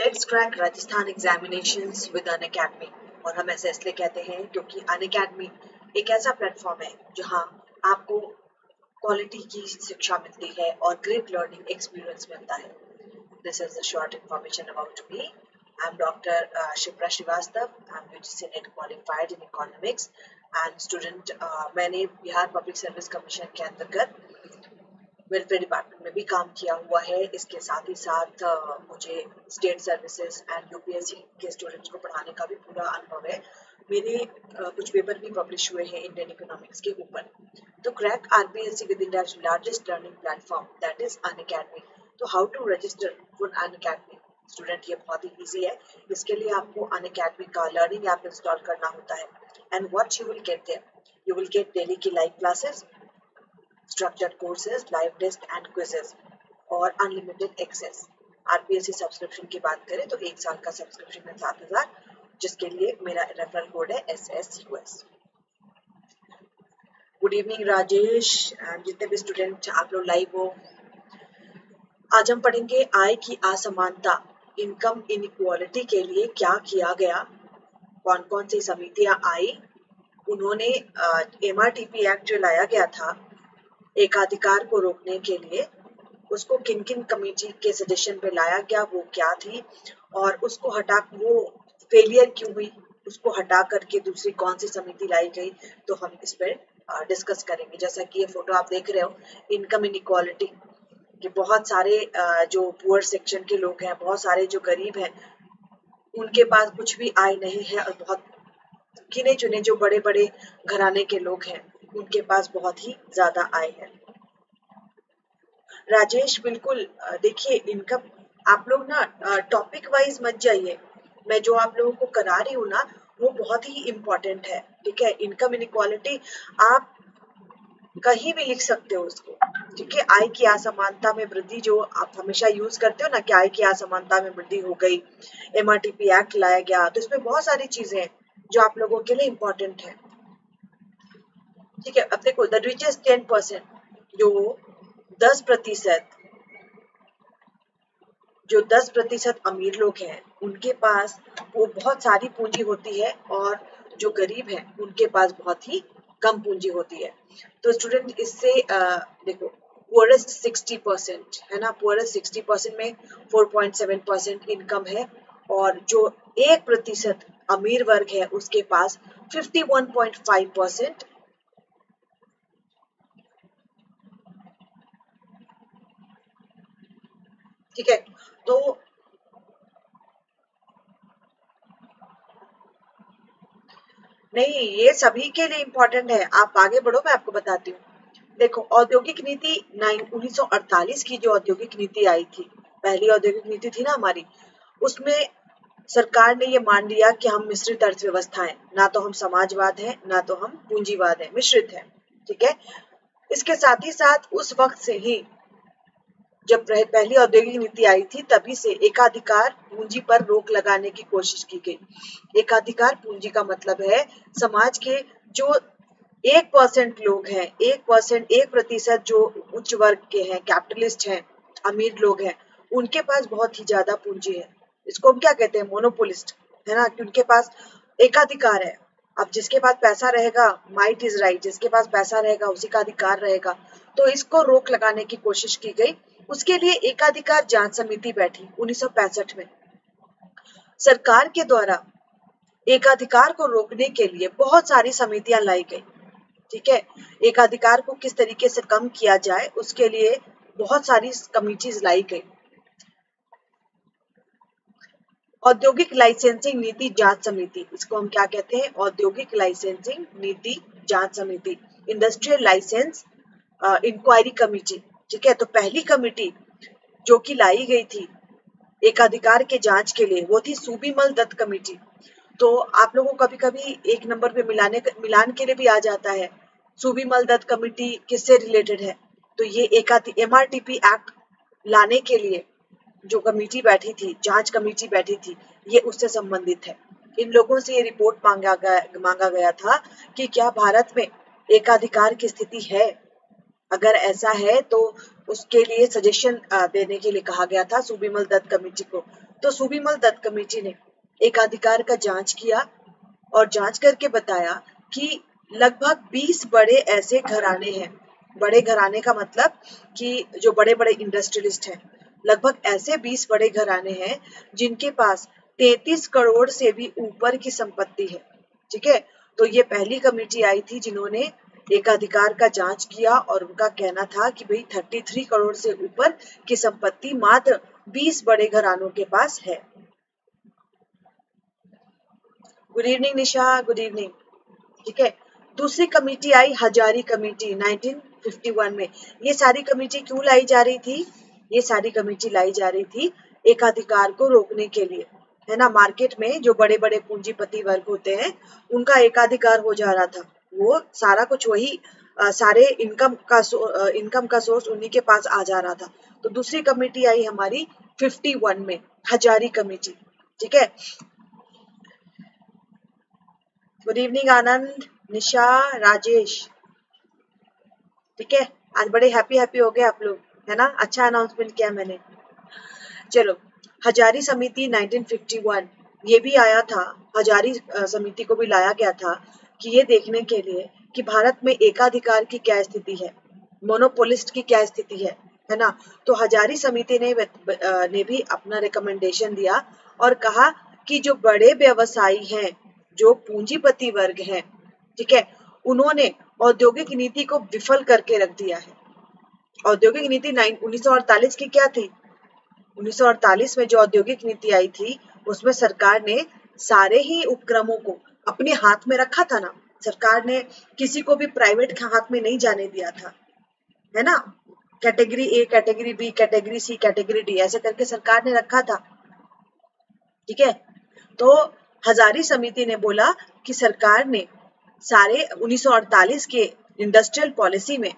Let's crack Rajasthan examinations with Unacademy और हम ऐसे इसलिए कहते हैं क्योंकि अन अकेडमी एक ऐसा प्लेटफॉर्म है जहाँ आपको क्वालिटी की शिक्षा मिलती है और ग्रेट लर्निंग एक्सपीरियंस मिलता है। This is the short information about me I am doctor Shipra Srivastava I am UGC NET qualified in economics and student मैंने बिहार पब्लिक सर्विस कमीशन के अंतर्गत वेलफेयर डिपार्टमेंट में भी काम किया हुआ है। इसके साथ ही साथ मुझे स्टेट सर्विसेज़ एंड यूपीएससी के स्टूडेंट्स को पढ़ाने का भी पूरा अनुभव है। मेरे कुछ पेपर भी पब्लिश हुए हैं इंडियन इकोनॉमिक्स के ऊपर। तो crack RBSC with India largest learning platform that is Unacademy तो how to register for Unacademy student ये बहुत ही ईजी है। इसके लिए आपको अन अकेडमी का लर्निंग ऐप इंस्टॉल करना होता है। And what you will get there you will get daily की live classes structured courses, live test and quizzes और अनलिमिटेड एक्सेस आरपीएससी सब्सक्रिप्शन की बात करें तो एक साल का सब्सक्रिप्शन है सात हज़ार जिसके लिए मेरा रेफरल कोड है S S U S Rajesh जितने भी स्टूडेंट आप लोग लाइव हो आज हम पढ़ेंगे आय की असमानता इनकम इनक्वालिटी के लिए क्या किया गया कौन कौन सी समितियाँ आई उन्होंने एम एक्ट जो लाया गया था एकाधिकार को रोकने के लिए उसको किन किन कमेटी के सजेशन पे लाया गया, वो क्या थी और उसको हटा, वो फेलियर क्यों हुई? उसको हटा करके दूसरी कौन सी समिति लाई गई? तो हम इस पर डिस्कस करेंगे। जैसा कि ये फ़ोटो आप देख रहे हो इनकम इन इक्वालिटी कि बहुत सारे जो पुअर सेक्शन के लोग हैं, बहुत सारे जो गरीब हैं, उनके पास कुछ भी आय नहीं है और बहुत गिने चुने जो बड़े बड़े घराने के लोग हैं उनके पास बहुत ही ज़्यादा आय है। राजेश, बिल्कुल देखिए, इनका, आप लोग ना टॉपिक वाइज मत जाइए। मैं जो आप लोगों को करा रही हूँ ना, वो बहुत ही इम्पोर्टेंट है, ठीक है? इनकम इनक्वालिटी आप कहीं भी लिख सकते हो उसको, ठीक है? आय की असमानता में वृद्धि जो आप हमेशा यूज़ करते हो ना, कि आय की असमानता में वृद्धि हो गई एम एक्ट लाया गया तो इसमें बहुत सारी चीज़ें हैं, जो आप लोगों के लिए इम्पोर्टेंट है। ठीक है, अब देखो द रिचेस्ट टेन परसेंट जो दस प्रतिशत, जो दस प्रतिशत अमीर लोग हैं, उनके पास वो बहुत सारी पूंजी होती है और जो गरीब हैं, उनके पास बहुत ही कम पूंजी होती है। तो स्टूडेंट इससे देखो पुअरेस्ट सिक्सटी परसेंट है ना? पुअरेस्ट सिक्सटी परसेंट में four point seven percent income है और जो एक प्रतिशत अमीर वर्ग है, उसके पास fifty one point five percent ठीक है? तो नहीं, ये सभी के लिए इम्पोर्टेंट है। आप आगे बढ़ो, मैं आपको बताती हूँ। देखो, औद्योगिक नीति उन्नीस सौ अड़तालीस की जो औद्योगिक नीति आई थी, पहली औद्योगिक नीति थी ना हमारी, उसमें सरकार ने ये मान लिया कि हम मिश्रित अर्थव्यवस्था है ना तो हम समाजवाद है, ना तो हम पूंजीवाद है, मिश्रित है, ठीक है? इसके साथ ही साथ उस वक्त से ही जब पहली औद्योगिक नीति आई थी, तभी से एकाधिकार पूंजी पर रोक लगाने की कोशिश की गई। एकाधिकार पूंजी का मतलब है, समाज के जो एक परसेंट लोग हैं, एक परसेंट, एक प्रतिशत जो उच्च वर्ग के हैं, कैपिटलिस्ट हैं, अमीर लोग हैं, उनके पास बहुत ही ज़्यादा पूंजी है। इसको हम क्या कहते हैं? मोनोपोलिस्ट, है ना? कि उनके पास एकाधिकार है। अब जिसके पास पैसा रहेगा, माइट इज़ राइट, जिसके पास पैसा रहेगा, उसी का अधिकार रहेगा। तो इसको रोक लगाने की कोशिश की गई। उसके लिए एकाधिकार जाँच समिति बैठी उन्नीस में। सरकार के द्वारा एकाधिकार को रोकने के लिए बहुत सारी समितियाँ लाई गई। ठीक है? एकाधिकार को किस तरीके से कम किया जाए, उसके लिए बहुत सारी कमिटीज लाई गई। औद्योगिक लाइसेंसिंग नीति जाँच समिति, इसको हम क्या कहते हैं? औद्योगिक लाइसेंसिंग नीति जाँच समिति, इंडस्ट्रियल लाइसेंस इंक्वायरी कमिटी ठीक है? तो पहली कमिटी जो कि लाई गई थी एकाधिकार के जाँच के लिए, वो थी सूबीमल दत्त कमेटी तो आप लोगों को कभी कभी एक नंबर पे मिलाने मिलान के लिए भी आ जाता है, सूबीमल दत्त कमेटी किससे रिलेटेड है? तो ये एम एक्ट लाने के लिए जो कमेटी बैठी थी, जाँच कमेटी बैठी थी, ये उससे संबंधित है। इन लोगों से ये रिपोर्ट मांगा गया मांगा गया था कि क्या भारत में एकाधिकार की स्थिति है? अगर ऐसा है तो उसके लिए सजेशन देने के लिए कहा गया था सुबीमल दत्त कमेटी को। तो सुबीमल दत्त कमेटी ने एकाधिकार का जाँच किया और जाँच करके बताया कि लगभग 20 बड़े ऐसे घराने हैं। बड़े घराने का मतलब कि जो बड़े बड़े इंडस्ट्रियलिस्ट हैं। लगभग ऐसे 20 बड़े घराने हैं जिनके पास 33 करोड़ से भी ऊपर की संपत्ति है। ठीक है? तो ये पहली कमेटी आई थी जिन्होंने एकाधिकार का जाँच किया और उनका कहना था कि भाई 33 करोड़ से ऊपर की संपत्ति मात्र 20 बड़े घरानों के पास है। Good evening Nisha. Good evening ठीक है? दूसरी कमेटी आई, हजारी कमेटी 1951 में। ये सारी कमेटी क्यों लाई जा रही थी? ये सारी कमेटी लाई जा रही थी एकाधिकार को रोकने के लिए। है ना? मार्केट में जो बड़े बड़े पूंजीपति वर्ग होते हैं, उनका एकाधिकार हो जा रहा था। वो सारा कुछ वही आ, सारे इनकम का इनकम का सोर्स उन्हीं के पास आ जा रहा था। तो दूसरी कमेटी आई हमारी 51 में हजारी कमेटी ठीक है? गुड इवनिंग आनंद निशा राजेश ठीक है? आज बड़े हैप्पी हैप्पी हो गए आप लोग है ना? अच्छा अनाउंसमेंट किया मैंने। चलो हजारी समिति 1951 ये भी आया था हजारी समिति को भी लाया गया था। कि ये देखने के लिए कि भारत में एकाधिकार की क्या स्थिति है मोनोपोलिस्ट की क्या स्थिति है है ना? तो हजारी समिति ने ने भी अपना रिकमेंडेशन दिया और कहा कि जो बड़े व्यवसायी हैं, जो पूंजीपति वर्ग है, ठीक है, उन्होंने औद्योगिक नीति को विफल करके रख दिया है। औद्योगिक नीति उन्नीस सौ अड़तालीस की क्या थी? 1948 में जो औद्योगिक नीति आई थी, उसमें सरकार ने सारे ही उपक्रमों को अपने हाथ में रखा था ना, सरकार ने किसी को भी प्राइवेट हाथ में नहीं जाने दिया था, है ना? Category A category B category C category D ऐसे करके सरकार ने रखा था, ठीक है? तो हजारी समिति ने बोला कि सरकार ने सारे 1948 के इंडस्ट्रियल पॉलिसी में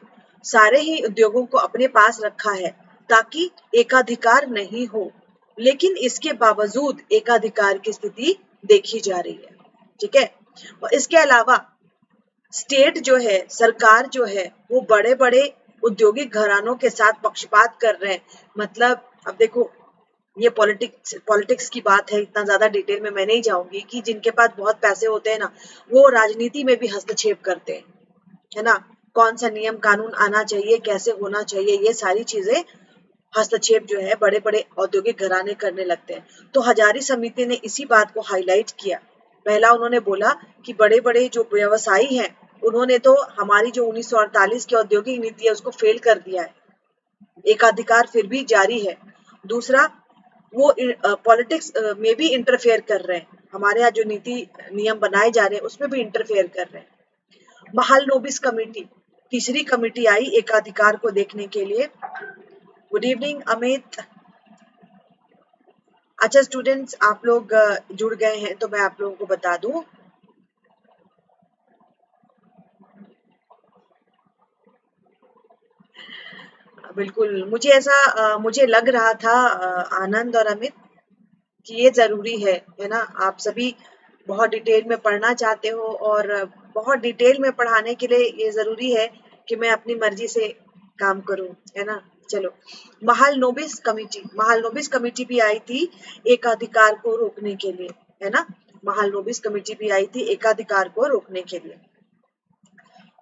सारे ही उद्योगों को अपने पास रखा है, ताकि एकाधिकार नहीं हो, लेकिन इसके बावजूद एकाधिकार की स्थिति देखी जा रही है। ठीक है? और इसके अलावा स्टेट जो है, सरकार जो है, वो बड़े बड़े औद्योगिक घरानों के साथ पक्षपात कर रहे हैं। मतलब अब देखो, ये पॉलिटिक्स पॉलिटिक्स की बात है, इतना ज़्यादा डिटेल में मैं नहीं जाऊँगी कि जिनके पास बहुत पैसे होते हैं ना, वो राजनीति में भी हस्तक्षेप करते हैं। है ना? कौन सा नियम कानून आना चाहिए, कैसे होना चाहिए, ये सारी चीज़ें हस्तक्षेप जो है बड़े बड़े औद्योगिक घराने करने लगते हैं। तो हजारी समिति ने इसी बात को हाईलाइट किया। पहला उन्होंने बोला कि बड़े बड़े जो व्यवसायी हैं, उन्होंने तो हमारी जो 1948 की औद्योगिक नीति है, उसको फेल कर दिया है। एकाधिकार फिर भी जारी है। दूसरा, वो पॉलिटिक्स में भी इंटरफेयर कर रहे हैं। हमारे यहाँ जो नीति, नियम बनाए जा रहे हैं, उसमें भी इंटरफेयर कर रहे हैं। महाल नोबिस कमेटी, तीसरी कमेटी आई एकाधिकार को देखने के लिए। Good evening, Amit. अच्छा स्टूडेंट्स आप लोग जुड़ गए हैं तो मैं आप लोगों को बता दूँ। बिल्कुल, मुझे ऐसा मुझे लग रहा था आनंद और अमित, कि ये ज़रूरी है है ना? आप सभी बहुत डिटेल में पढ़ना चाहते हो, और बहुत डिटेल में पढ़ाने के लिए ये ज़रूरी है कि मैं अपनी मर्ज़ी से काम करूँ, है ना? चलो। महाल नोबिस कमेटी, महाल नोबिस कमेटी भी आई थी एकाधिकार को रोकने के लिए, है ना? महाल नोबिस कमेटी भी आई थी एकाधिकार को रोकने के लिए।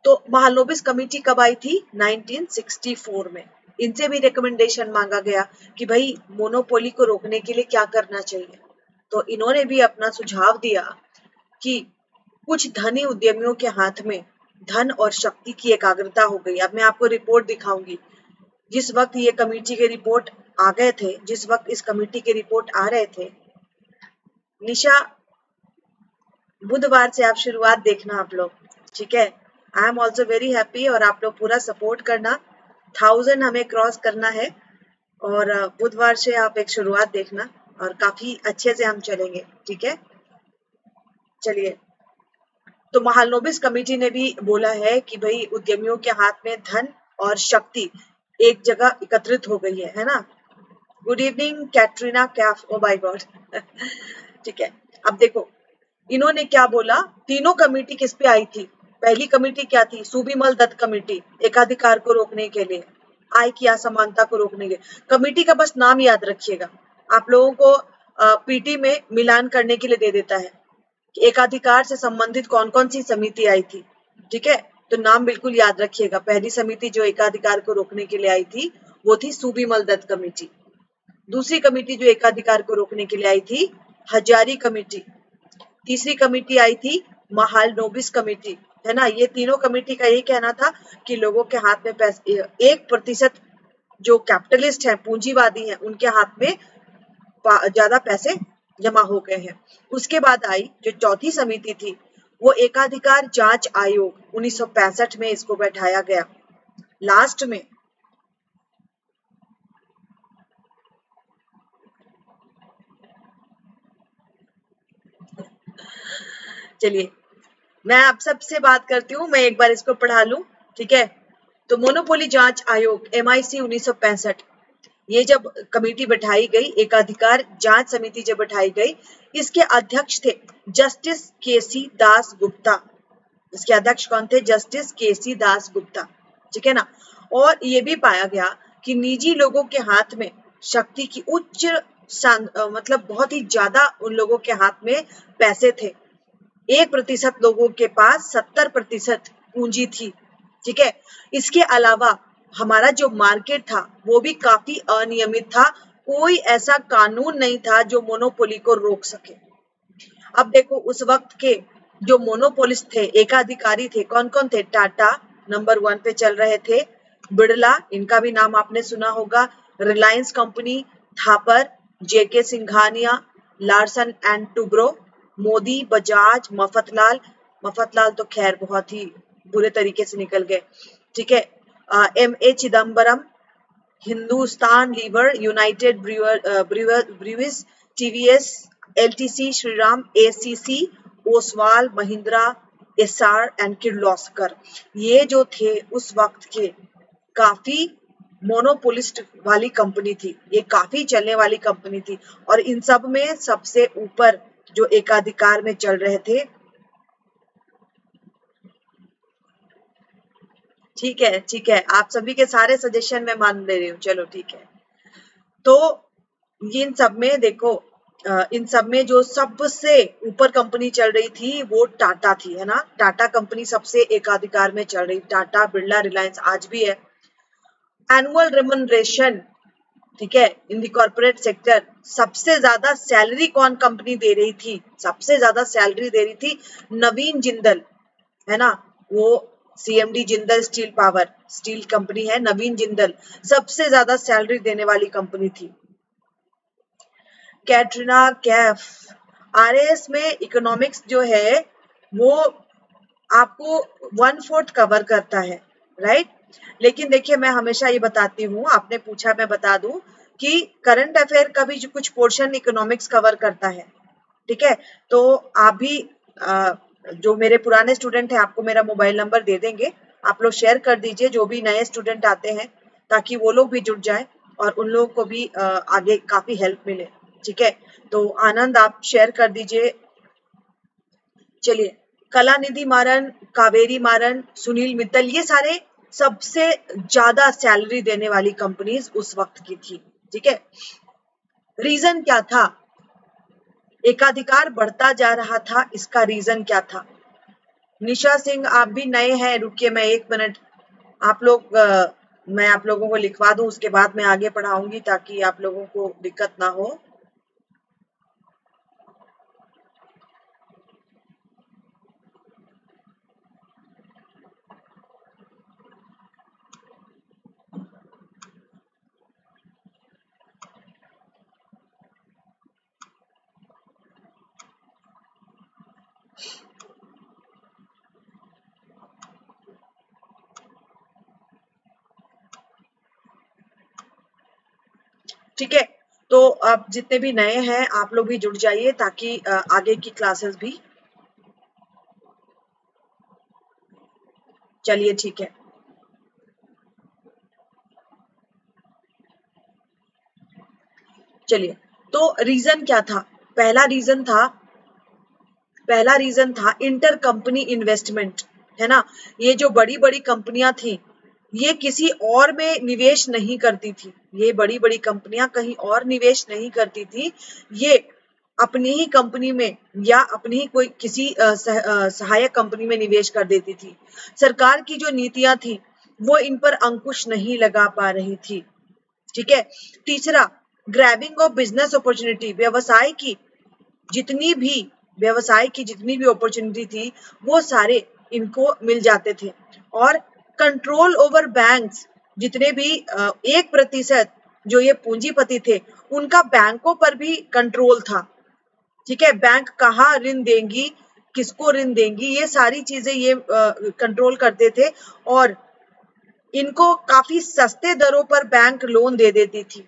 तो महालोबिस कमेटी कब आई थी? 1964 में। इनसे भी रिकमेंडेशन मांगा गया कि भाई मोनोपोली को रोकने के लिए क्या करना चाहिए? तो इन्होंने भी अपना सुझाव दिया कि कुछ धनी उद्यमियों के हाथ में धन और शक्ति की एकाग्रता हो गई। अब मैं आपको रिपोर्ट दिखाऊँगी। जिस वक्त ये कमेटी के रिपोर्ट आ गए थे, जिस वक्त इस कमेटी के रिपोर्ट आ रहे थे, निशा, बुधवार से आप शुरुआत देखना आप लोग, ठीक है? I am also very happy और आप लोग पूरा सपोर्ट करना। थाउज़ेंड हमें क्रॉस करना है और बुधवार से आप एक शुरुआत देखना और काफ़ी अच्छे से हम चलेंगे, ठीक है? चलिए। तो महालनोबिस कमेटी ने भी बोला है कि भाई, उद्यमियों के हाथ में धन और शक्ति एक जगह एकत्रित हो गई है है ना? Good evening Katrina Kaif oh by god ठीक है, अब देखो, इन्होंने क्या बोला? तीनों कमेटी किस पे आई थी? पहली कमेटी क्या थी? सुबीमल दत्त कमेटी एकाधिकार को रोकने के लिए, आय की असमानता को रोकने के कमेटी का बस नाम याद रखिएगा। आप लोगों को पीटी में मिलान करने के लिए दे देता है एकाधिकार से संबंधित कौन कौन सी समिति आई थी। ठीक है? तो नाम बिल्कुल याद रखिएगा। पहली समिति जो एकाधिकार को रोकने के लिए आई थी, वो थी सूबीमल दत्त कमेटी। दूसरी कमेटी जो एकाधिकार को रोकने के लिए आई थी, हजारी कमेटी। तीसरी कमेटी आई थी, महाल नोबिस कमेटी। है ना? ये तीनों कमेटी का यही कहना था कि लोगों के हाथ में पैसे एक प्रतिशत जो कैपिटलिस्ट है, पूंजीवादी है, उनके हाथ में ज़्यादा पैसे जमा हो गए हैं। उसके बाद आई जो चौथी समिति थी वो एकाधिकार जाँच आयोग 1965 में इसको बैठाया गया। लास्ट में चलिए, मैं आप सबसे बात करती हूँ, मैं एक बार इसको पढ़ा लू, ठीक है? तो मोनोपोली जाँच आयोग एम आई सी उन्नीस ये जब कमेटी बैठाई गई, एकाधिकार जाँच समिति जब बैठाई गई, इसके अध्यक्ष थे जस्टिस केसी दास गुप्ता। इसके अध्यक्ष कौन थे? Justice KC Das Gupta. ठीक है ना? और ये भी पाया गया कि निजी लोगों के हाथ में शक्ति की उच्च मतलब बहुत ही ज़्यादा उन लोगों के हाथ में पैसे थे। एक प्रतिशत लोगों के पास सत्तर प्रतिशत पूंजी थी। ठीक है? इसके अलावा हमारा जो मार्केट था, वो भी काफ़ी अनियमित था। कोई ऐसा कानून नहीं था जो मोनोपोली को रोक सके। अब देखो, उस वक्त के जो मोनोपोलिस्ट थे, एकाधिकारी थे कौन कौन थे? टाटा नंबर वन पे चल रहे थे। बिड़ला, इनका भी नाम आपने सुना होगा। Reliance company, Thapar, JK Singhania, Larsen and Toubro, Modi, Bajaj, Mafatlal. Mafatlal तो खैर बहुत ही बुरे तरीके से निकल गए। ठीक है M A Chidambaram Hindustan Lever United Breweries TVS LTC Shriram ACC Oswal Mahindra SR and Kirloskar ये जो थे उस वक्त के काफ़ी मोनोपोलिस्ट वाली कंपनी थी। ये काफ़ी चलने वाली कंपनी थी। और इन सब में सबसे ऊपर जो एकाधिकार में चल रहे थे ठीक है ठीक है। आप सभी के सारे सजेशन में मान ले रही हूँ। चलो, ठीक है। तो इन सब में देखो इन सब में जो सबसे ऊपर कंपनी चल रही थी, वो टाटा थी, है ना? टाटा कंपनी सबसे एकाधिकार में चल रही टाटा बिरला रिलायंस आज भी है। एनुअल रेमनरेशन ठीक है इन दी कॉर्पोरेट सेक्टर सबसे ज़्यादा सैलरी कौन कंपनी दे रही थी? सबसे ज़्यादा सैलरी दे रही थी नवीन जिंदल, है ना? वो CMD Jindal steel power steel company है नवीन जिंदल सबसे ज़्यादा सैलरी देने वाली कंपनी थी। कैटरीना कैफ आरएएस में इकोनॉमिक्स जो है वो आपको वन फोर्थ कवर करता है राइट लेकिन देखिए मैं हमेशा ये बताती हूँ आपने पूछा मैं बता दूँ कि करंट अफेयर का भी कुछ पोर्शन इकोनॉमिक्स कवर करता है ठीक है? तो आप भी आ, जो मेरे पुराने स्टूडेंट हैं, आपको मेरा मोबाइल नंबर दे देंगे। आप लोग शेयर कर दीजिए, जो भी नए स्टूडेंट आते हैं, ताकि वो लोग भी जुड़ जाए और उन लोगों को भी आगे काफ़ी हेल्प मिले। ठीक है? तो आनंद, आप शेयर कर दीजिए। चलिए, कलानिधि मारन, कावेरी मारन, सुनील मित्तल, ये सारे सबसे ज़्यादा सैलरी देने वाली कंपनीज़ उस वक्त की थी। ठीक है? रीजन क्या था? एकाधिकार बढ़ता जा रहा था, इसका रीजन क्या था? निशा सिंह, आप भी नए हैं, रुकिए, मैं एक मिनट। आप लोग मैं आप लोगों को लिखवा दूँ, उसके बाद मैं आगे पढ़ाऊँगी ताकि आप लोगों को दिक्कत ना हो। ठीक है? तो आप जितने भी नए हैं, आप लोग भी जुड़ जाइए ताकि आगे की क्लासेस भी। चलिए ठीक है। चलिए तो रीजन क्या था? पहला रीजन था, पहला रीजन था इंटर कंपनी इन्वेस्टमेंट है ना? ये जो बड़ी बड़ी कंपनियाँ थी ये किसी और में निवेश नहीं करती थी। ये बड़ी बड़ी कंपनियाँ कहीं और निवेश नहीं करती थी। ये अपनी ही कंपनी में या अपनी ही कोई किसी सहायक कंपनी में निवेश कर देती थी। सरकार की जो नीतियाँ थी, वो इन पर अंकुश नहीं लगा पा रही थी। ठीक है? तीसरा ग्रैबिंग ऑफ़ बिज़नेस अपॉर्चुनिटी व्यवसाय की जितनी भी, व्यवसाय की जितनी भी अपॉर्चुनिटी थी, वो सारे इनको मिल जाते थे। और कंट्रोल ओवर बैंक्स जितने भी एक प्रतिशत जो ये पूंजीपति थे, उनका बैंकों पर भी कंट्रोल था। ठीक है? बैंक कहाँ ऋण देंगी, किसको ऋण देंगी, ये सारी चीज़ें ये कंट्रोल करते थे और इनको काफ़ी सस्ते दरों पर बैंक लोन दे देती थी।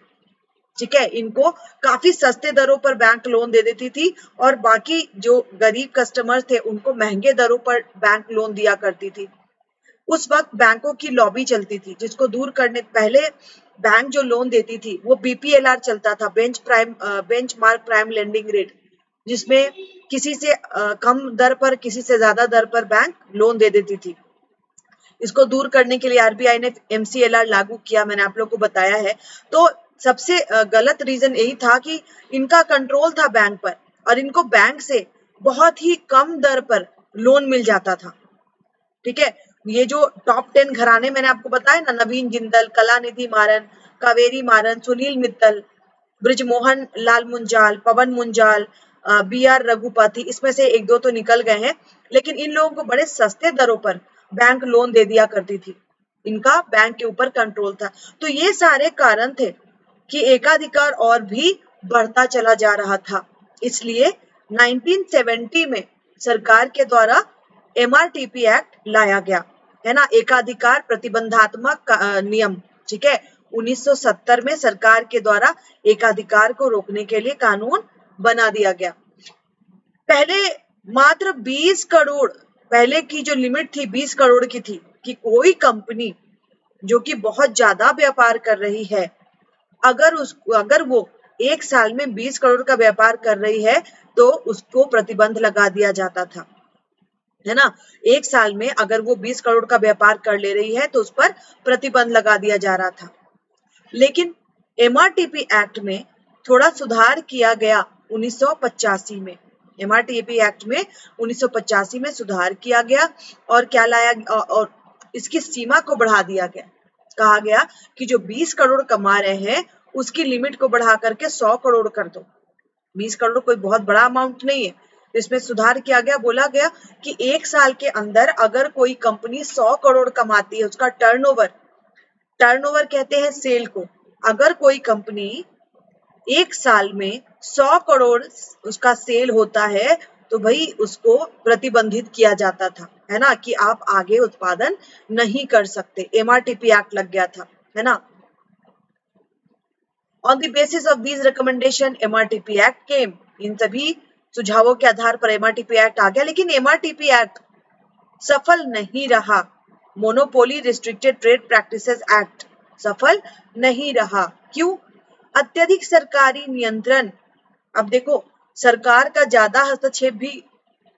ठीक है? इनको काफ़ी सस्ते दरों पर बैंक लोन दे देती थी और बाकी जो गरीब कस्टमर थे, उनको महँगे दरों पर बैंक लोन दिया करती थी। उस वक्त बैंकों की लॉबी चलती थी, जिसको दूर करने, पहले बैंक जो लोन देती थी, वो बीपीएलआर चलता था bench prime benchmark prime lending rate जिसमें किसी से कम दर पर, किसी से ज़्यादा दर पर बैंक लोन दे देती थी। इसको दूर करने के लिए आरबीआई ने एमसीएलआर लागू किया, मैंने आप लोग को बताया है। तो सबसे गलत रीजन यही था कि इनका कंट्रोल था बैंक पर, और इनको बैंक से बहुत ही कम दर पर लोन मिल जाता था। ठीक है? ये जो टॉप टेन घराने मैंने आपको बताया ना, नवीन जिंदल कलानिधि मारन, कावेरी मारन, सुनील मित्तल, ब्रिजमोहन लाल मुंजाल, पवन मुंजाल बी आर रघुपति, इसमें से एक दो तो निकल गए हैं, लेकिन इन लोगों को बड़े सस्ते दरों पर बैंक लोन दे दिया करती थी। इनका बैंक के ऊपर कंट्रोल था। तो ये सारे कारण थे कि एकाधिकार और भी बढ़ता चला जा रहा था। इसलिए 1970 में सरकार के द्वारा एमआरटीपी एक्ट लाया गया। है ना? एकाधिकार प्रतिबंधात्मक नियम, ठीक है? 1970 में सरकार के द्वारा एकाधिकार को रोकने के लिए कानून बना दिया गया। पहले मात्र 20 करोड़, पहले की जो लिमिट थी 20 करोड़ की थी कि कोई कंपनी जो कि बहुत ज़्यादा व्यापार कर रही है, अगर उस, अगर वो एक साल में 20 करोड़ का व्यापार कर रही है तो उसको प्रतिबंध लगा दिया जाता था। है ना? एक साल में अगर वो 20 करोड़ का व्यापार कर ले रही है तो उस पर प्रतिबंध लगा दिया जा रहा था। लेकिन एमआरटीपी एक्ट में थोड़ा सुधार किया गया 1985 में। एमआरटीपी एक्ट में 1985 में सुधार किया गया और क्या लाया और इसकी सीमा को बढ़ा दिया गया। कहा गया कि जो 20 करोड़ कमा रहे हैं, उसकी लिमिट को बढ़ा करके 100 करोड़ कर दो। 20 करोड़ कोई बहुत बड़ा अमाउंट नहीं है। इसमें सुधार किया गया, बोला गया कि एक साल के अंदर अगर कोई कंपनी सौ करोड़ कमाती है, उसका टर्नओवर टर्नओवर कहते हैं सेल को। अगर कोई कंपनी एक साल में सौ करोड़ उसका सेल होता है तो भाई उसको प्रतिबंधित किया जाता था, है ना, कि आप आगे उत्पादन नहीं कर सकते। एमआरटीपी एक्ट लग गया था, है ना। On the basis of these recommendation MRTP act came in सभी सुझावों के आधार पर एमआरटीपी एक्ट आ गया, लेकिन एमआरटीपी एक्ट सफल नहीं रहा। Monopoly restricted trade practices act सफल नहीं रहा। क्यों? अत्यधिक सरकारी नियंत्रण। अब देखो, सरकार का ज़्यादा हस्तक्षेप भी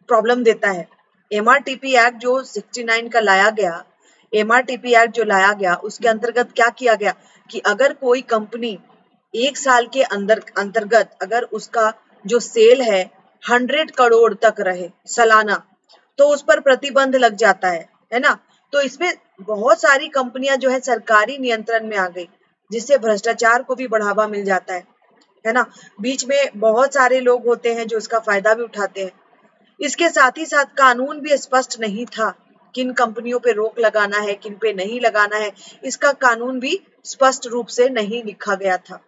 प्रॉब्लम देता है। एमआरटीपी एक्ट जो 69 का लाया गया एमआरटीपी एक्ट जो लाया गया, उसके अंतर्गत क्या किया गया कि अगर कोई कंपनी एक साल के अंदर, अंतर्गत अगर उसका जो सेल है हंड्रेड करोड़ तक रहे सालाना तो उस पर प्रतिबंध लग जाता है है ना? तो इसमें बहुत सारी कंपनियाँ जो है सरकारी नियंत्रण में आ गई, जिससे भ्रष्टाचार को भी बढ़ावा मिल जाता है है ना? बीच में बहुत सारे लोग होते हैं जो इसका फ़ायदा भी उठाते हैं। इसके साथ ही साथ कानून भी स्पष्ट नहीं था किन कंपनियों पे रोक लगाना है, किन पे नहीं लगाना है, इसका कानून भी स्पष्ट रूप से नहीं लिखा गया था।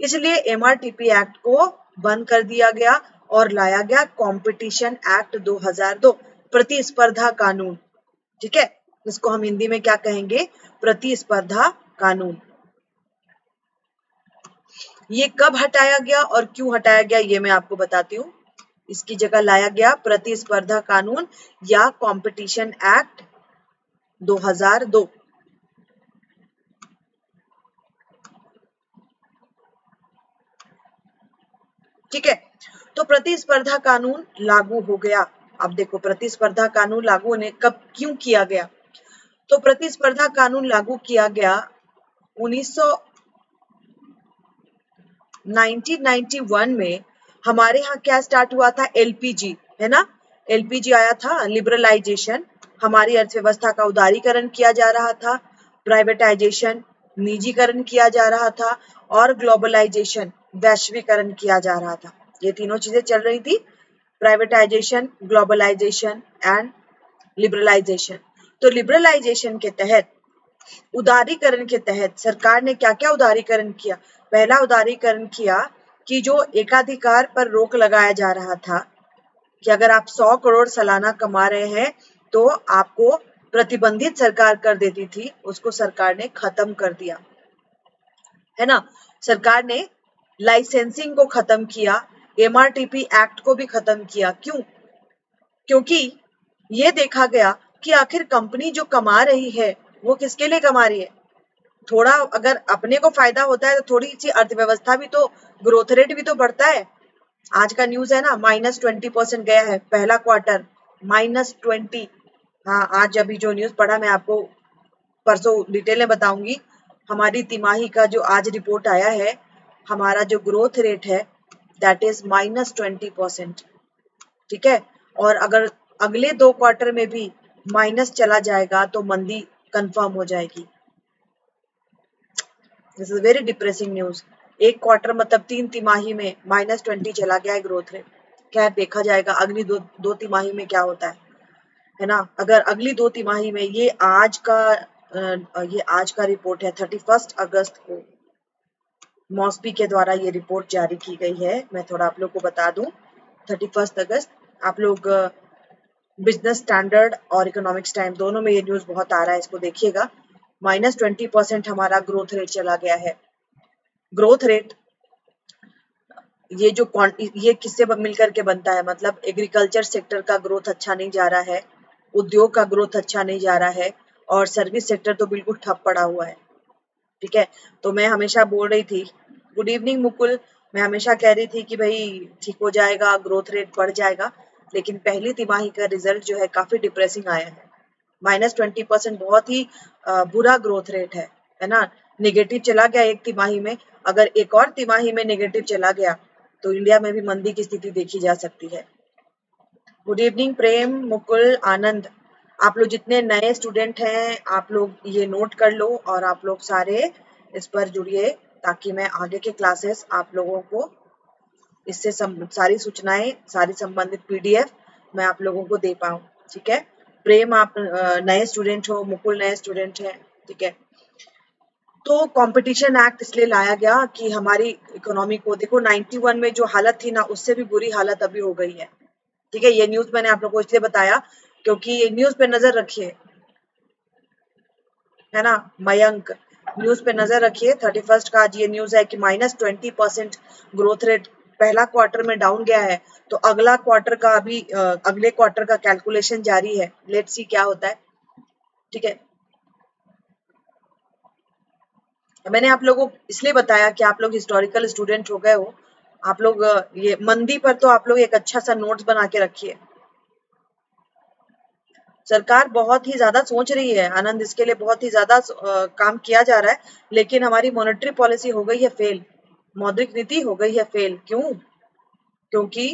इसलिए एमआरटीपी एक्ट को बंद कर दिया गया और लाया गया कंपटीशन एक्ट 2002 प्रतिस्पर्धा कानून। ठीक है? इसको हम हिंदी में क्या कहेंगे? प्रतिस्पर्धा कानून। ये कब हटाया गया और क्यों हटाया गया, ये मैं आपको बताती हूँ। इसकी जगह लाया गया प्रतिस्पर्धा कानून या कंपटीशन एक्ट 2002 ठीक है? तो प्रतिस्पर्धा कानून लागू हो गया। अब देखो, प्रतिस्पर्धा कानून लागू होने कब, क्यों किया गया? तो प्रतिस्पर्धा कानून लागू किया गया 1991 में। हमारे यहाँ क्या स्टार्ट हुआ था? एलपीजी है ना? एलपीजी आया था लिबरलाइजेशन हमारी अर्थव्यवस्था का उदारीकरण किया जा रहा था प्राइवेटाइजेशन निजीकरण किया जा रहा था, और ग्लोबलाइजेशन वैश्वीकरण किया जा रहा था। ये तीनों चीज़ें चल रही थी प्राइवेटाइजेशन ग्लोबलाइजेशन एंड लिबरलाइजेशन तो लिबरलाइजेशन के तहत, उदारीकरण के तहत सरकार ने क्या क्या उदारीकरण किया? पहला उदारीकरण किया कि जो एकाधिकार पर रोक लगाया जा रहा था, कि अगर आप सौ करोड़ सालाना कमा रहे हैं तो आपको प्रतिबंधित सरकार कर देती थी, उसको सरकार ने खत्म कर दिया। है ना? सरकार ने लाइसेंसिंग को खत्म किया एमआरटीपी एक्ट को भी खत्म किया। क्यों? क्योंकि ये देखा गया कि आखिर कंपनी जो कमा रही है, वो किसके लिए कमा रही है? थोड़ा अगर अपने को फ़ायदा होता है तो थोड़ी सी अर्थव्यवस्था भी तो ग्रोथ रेट भी तो बढ़ता है। आज का न्यूज़ है ना माइनस ट्वेंटी परसेंट गया है पहला क्वार्टर माइनस ट्वेंटी हाँ आज अभी जो न्यूज़ पढ़ा मैं आपको, परसों डिटेल में बताऊँगी। हमारी तिमाही का जो आज रिपोर्ट आया है, हमारा जो ग्रोथ रेट है that is minus twenty percent ठीक है? और अगर अगले दो क्वार्टर में भी माइनस चला जाएगा तो मंदी कंफर्म हो जाएगी। This is very depressing news एक क्वार्टर मतलब तीन तिमाही में माइनस ट्वेंटी चला गया है ग्रोथ रेट खैर, देखा जाएगा अगली दो दो तिमाही में क्या होता है। है ना? अगर अगली दो तिमाही में ये आज का ये आज का रिपोर्ट है थर्टी फ़र्स्ट अगस्त को। मॉस्पी के द्वारा ये रिपोर्ट जारी की गई है। मैं थोड़ा आप लोग को बता दूँ थर्टी फ़र्स्ट अगस्त, आप लोग बिज़नेस स्टैंडर्ड और इकोनॉमिक्स टाइम दोनों में ये न्यूज़ बहुत आ रहा है, इसको देखिएगा। माइनस ट्वेंटी परसेंट हमारा ग्रोथ रेट चला गया है। ग्रोथ रेट ये जो ये किससे मिलकर के बनता है? मतलब एग्रीकल्चर सेक्टर का ग्रोथ अच्छा नहीं जा रहा है, उद्योग का ग्रोथ अच्छा नहीं जा रहा है, और सर्विस सेक्टर तो बिल्कुल ठप पड़ा हुआ है। ठीक है? तो मैं हमेशा बोल रही थी गुड इवनिंग मुकुल. मैं हमेशा कह रही थी कि भाई, ठीक हो जाएगा ग्रोथ रेट बढ़ जाएगा, लेकिन पहली तिमाही का रिज़ल्ट जो है काफ़ी डिप्रेसिंग आया है। माइनस ट्वेंटी परसेंट बहुत ही बुरा ग्रोथ रेट है है ना? निगेटिव चला गया एक तिमाही में। अगर एक और तिमाही में नेगेटिव चला गया तो इंडिया में भी मंदी की स्थिति देखी जा सकती है। Good evening Prem, Mukul, Anand. आप लोग जितने नए स्टूडेंट हैं, आप लोग ये नोट कर लो और आप लोग सारे इस पर जुड़िए ताकि मैं आगे के क्लासेस आप लोगों को इससे सारी सूचनाएँ, सारी संबंधित पीडीएफ मैं आप लोगों को दे पाऊँ, ठीक है? प्रेम आप नए स्टूडेंट हो, मुकुल नए स्टूडेंट हैं, ठीक है? तो कंपटीशन एक्ट इसलिए लाया गया कि हमारी इकोनॉमी को, देखो 91 में जो हालत थी ना, उससे भी बुरी हालत अभी हो गई है, ठीक है? ये न्यूज़ मैंने आप लोगों को इसलिए बताया क्योंकि न्यूज़ पे नज़र रखिए, है ना? मयंक, न्यूज़ पे नज़र रखिए। थर्टी फ़र्स्ट का आज ये न्यूज़ है कि minus twenty percent growth rate पहला क्वार्टर में डाउन गया है। तो अगला क्वार्टर का अभी अगले क्वार्टर का कैलकुलेशन जारी है। लेट सी क्या होता है। ठीक है? मैंने आप लोगों को इसलिए बताया कि आप लोग हिस्टोरिकल स्टूडेंट हो गए हो। आप लोग ये मंदी पर तो आप लोग एक अच्छा सा नोट्स बना के रखिए। सरकार बहुत ही ज़्यादा सोच रही है, आनंद, इसके लिए बहुत ही ज़्यादा काम किया जा रहा है, लेकिन हमारी मॉनेटरी पॉलिसी हो गई है फेल मौद्रिक नीति हो गई है फेल क्यों? क्योंकि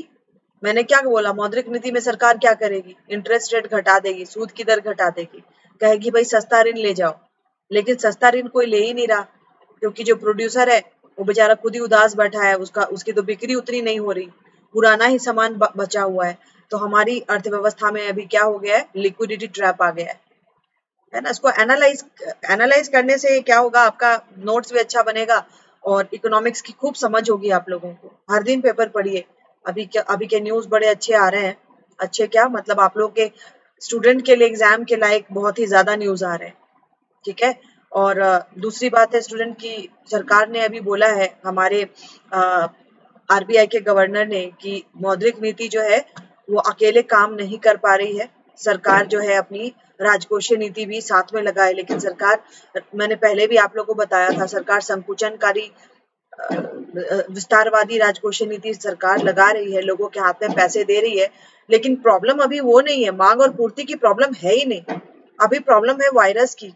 मैंने क्या बोला, मौद्रिक नीति में सरकार क्या करेगी? इंटरेस्ट रेट घटा देगी, सूद की दर घटा देगी. कहेगी, भाई, सस्ता ऋण ले जाओ. लेकिन सस्ता ऋण कोई ले ही नहीं रहा, क्योंकि जो प्रोड्यूसर है, वो बेचारा खुद ही उदास बैठा है, उसका, उसकी तो बिक्री उतनी नहीं हो रही. पुराना ही सामान बचा हुआ है. तो हमारी अर्थव्यवस्था में अभी क्या हो गया है? लिक्विडिटी ट्रैप आ गया है। है ना? इसको एनालाइज एनालाइज करने से क्या होगा? आपका नोट्स भी अच्छा बनेगा और इकोनॉमिक्स की खूब समझ होगी आप लोगों को। हर दिन पेपर पढ़िए। अभी क्या, अभी के न्यूज़ बड़े अच्छे आ रहे हैं। अच्छे क्या? मतलब आप लोग के स्टूडेंट के लिए एग्ज़ाम के लायक बहुत ही ज़्यादा न्यूज़ आ रहे हैं। ठीक है? और दूसरी बात है स्टूडेंट की, सरकार ने अभी बोला है, हमारे आरबीआई के गवर्नर ने कि मौद्रिक नीति जो है वो अकेले काम नहीं कर पा रही है। सरकार जो है अपनी राजकोषीय नीति भी साथ में लगाए, लेकिन सरकार, मैंने पहले भी आप लोगों को बताया था, सरकार संकुचनकारी विस्तारवादी राजकोषीय नीति सरकार लगा रही है, लोगों के हाथ में पैसे दे रही है, लेकिन प्रॉब्लम अभी वो नहीं है। मांग और पूर्ति की प्रॉब्लम है ही नहीं। अभी प्रॉब्लम है वायरस की।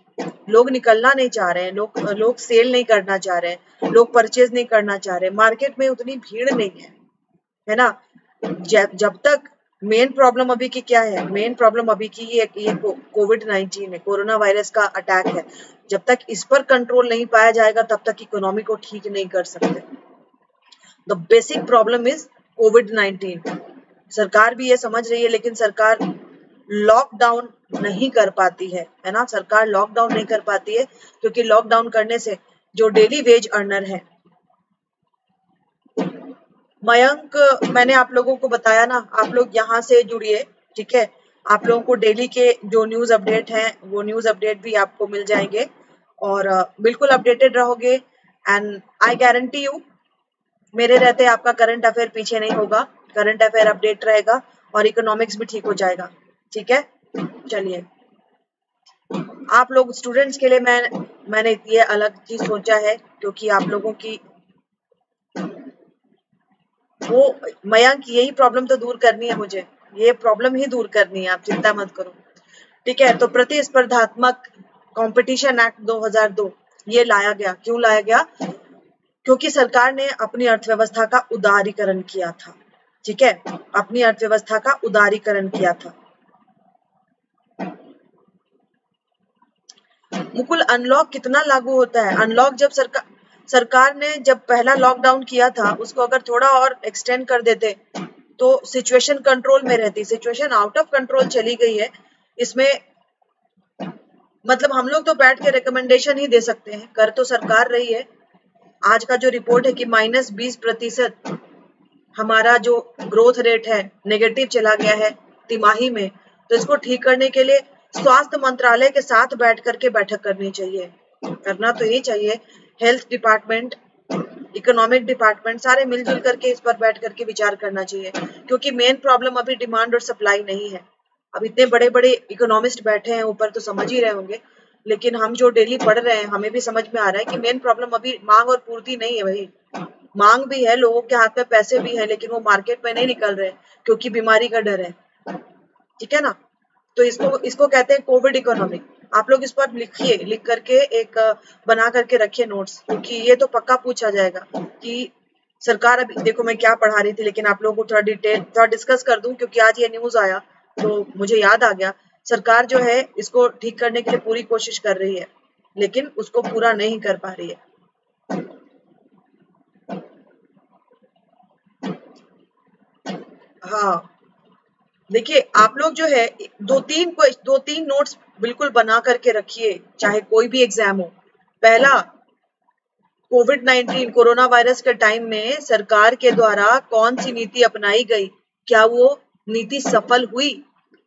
लोग निकलना नहीं चाह रहे हैं, लोग लोग सेल नहीं करना चाह रहे हैं, लोग परचेज नहीं करना चाह रहे मार्केट में उतनी भीड़ नहीं है है ना? जब तक मेन प्रॉब्लम अभी की क्या है? मेन प्रॉब्लम अभी की ये ये कोविड नाइन्टीन है कोरोना वायरस का अटैक है। जब तक इस पर कंट्रोल नहीं पाया जाएगा, तब तक इकोनॉमी को ठीक नहीं कर सकते। The basic problem is COVID nineteen सरकार भी ये समझ रही है, लेकिन सरकार लॉकडाउन नहीं कर पाती है है ना? सरकार लॉकडाउन नहीं कर पाती है, क्योंकि लॉकडाउन करने से जो डेली वेज अर्नर है मयंक, मैंने आप लोगों को बताया ना, आप लोग यहाँ से जुड़िए, ठीक है? आप लोगों को डेली के जो न्यूज़ अपडेट हैं, वो न्यूज़ अपडेट भी आपको मिल जाएँगे। और बिल्कुल अपडेटेड रहोगे। एंड आई गारंटी यू मेरे रहते आपका करंट अफेयर पीछे नहीं होगा। करंट अफेयर अपडेट रहेगा और इकोनॉमिक्स भी ठीक हो जाएगा। ठीक है? चलिए। आप लोग स्टूडेंट्स के लिए मैं, मैंने ये अलग चीज़ सोचा है, क्योंकि आप लोगों की वो, मयंक, यही प्रॉब्लम तो दूर करनी है मुझे। ये प्रॉब्लम ही दूर करनी है, आप चिंता मत करो। ठीक है तो प्रतिस्पर्धात्मक कंपटीशन एक्ट 2002 ये लाया गया। क्यों लाया गया? क्योंकि सरकार ने अपनी अर्थव्यवस्था का उदारीकरण किया था। ठीक है, अपनी अर्थव्यवस्था का उदारीकरण किया था। मुकुल अनलॉक कितना लागू होता है? अनलॉक जब सरकार सरकार ने जब पहला लॉकडाउन किया था, उसको अगर थोड़ा और एक्सटेंड कर देते तो सिचुएशन कंट्रोल में रहती सिचुएशन आउट ऑफ़ कंट्रोल चली गई है। इसमें मतलब हम लोग तो बैठ के रिकमेंडेशन ही दे सकते हैं, कर तो सरकार रही है। आज का जो रिपोर्ट है कि माइनस बीस प्रतिशत हमारा जो ग्रोथ रेट है नेगेटिव चला गया है तिमाही में तो इसको ठीक करने के लिए स्वास्थ्य मंत्रालय के साथ बैठ करके बैठक करनी चाहिए। करना तो यही चाहिए हेल्थ डिपार्टमेंट इकोनॉमिक डिपार्टमेंट सारे मिलजुल करके इस पर बैठ करके विचार करना चाहिए, क्योंकि मेन प्रॉब्लम अभी डिमांड और सप्लाई नहीं है। अब इतने बड़े बड़े इकोनॉमिस्ट बैठे हैं, ऊपर तो समझ ही रहे होंगे, लेकिन हम जो डेली पढ़ रहे हैं, हमें भी समझ में आ रहा है कि मेन प्रॉब्लम अभी मांग और पूर्ति नहीं है वही मांग भी है, लोगों के हाथ में पैसे भी है, लेकिन वो मार्केट में नहीं निकल रहे, क्योंकि बीमारी का डर है। ठीक है ना? तो इसको इसको कहते हैं कोविड इकोनॉमिक आप लोग इस पर लिखिए, लिख करके एक, बना करके रखिए नोट्स क्योंकि ये तो पक्का पूछा जाएगा कि सरकार अभी, देखो मैं क्या पढ़ा रही थी, लेकिन आप लोगों को थोड़ा डिटेल थोड़ा डिस्कस कर दूँ, क्योंकि आज ये न्यूज़ आया तो मुझे याद आ गया, सरकार जो है इसको ठीक करने के लिए पूरी कोशिश कर रही है, लेकिन उसको पूरा नहीं कर पा रही है। हाँ देखिए आप लोग जो है, दो तीन दो तीन नोट्स बिल्कुल बना करके रखिए, चाहे कोई भी एग्ज़ाम हो। पहला कोविड 19 कोरोना वायरस के टाइम में सरकार के द्वारा कौन सी नीति अपनाई गई? क्या वो नीति सफल हुई?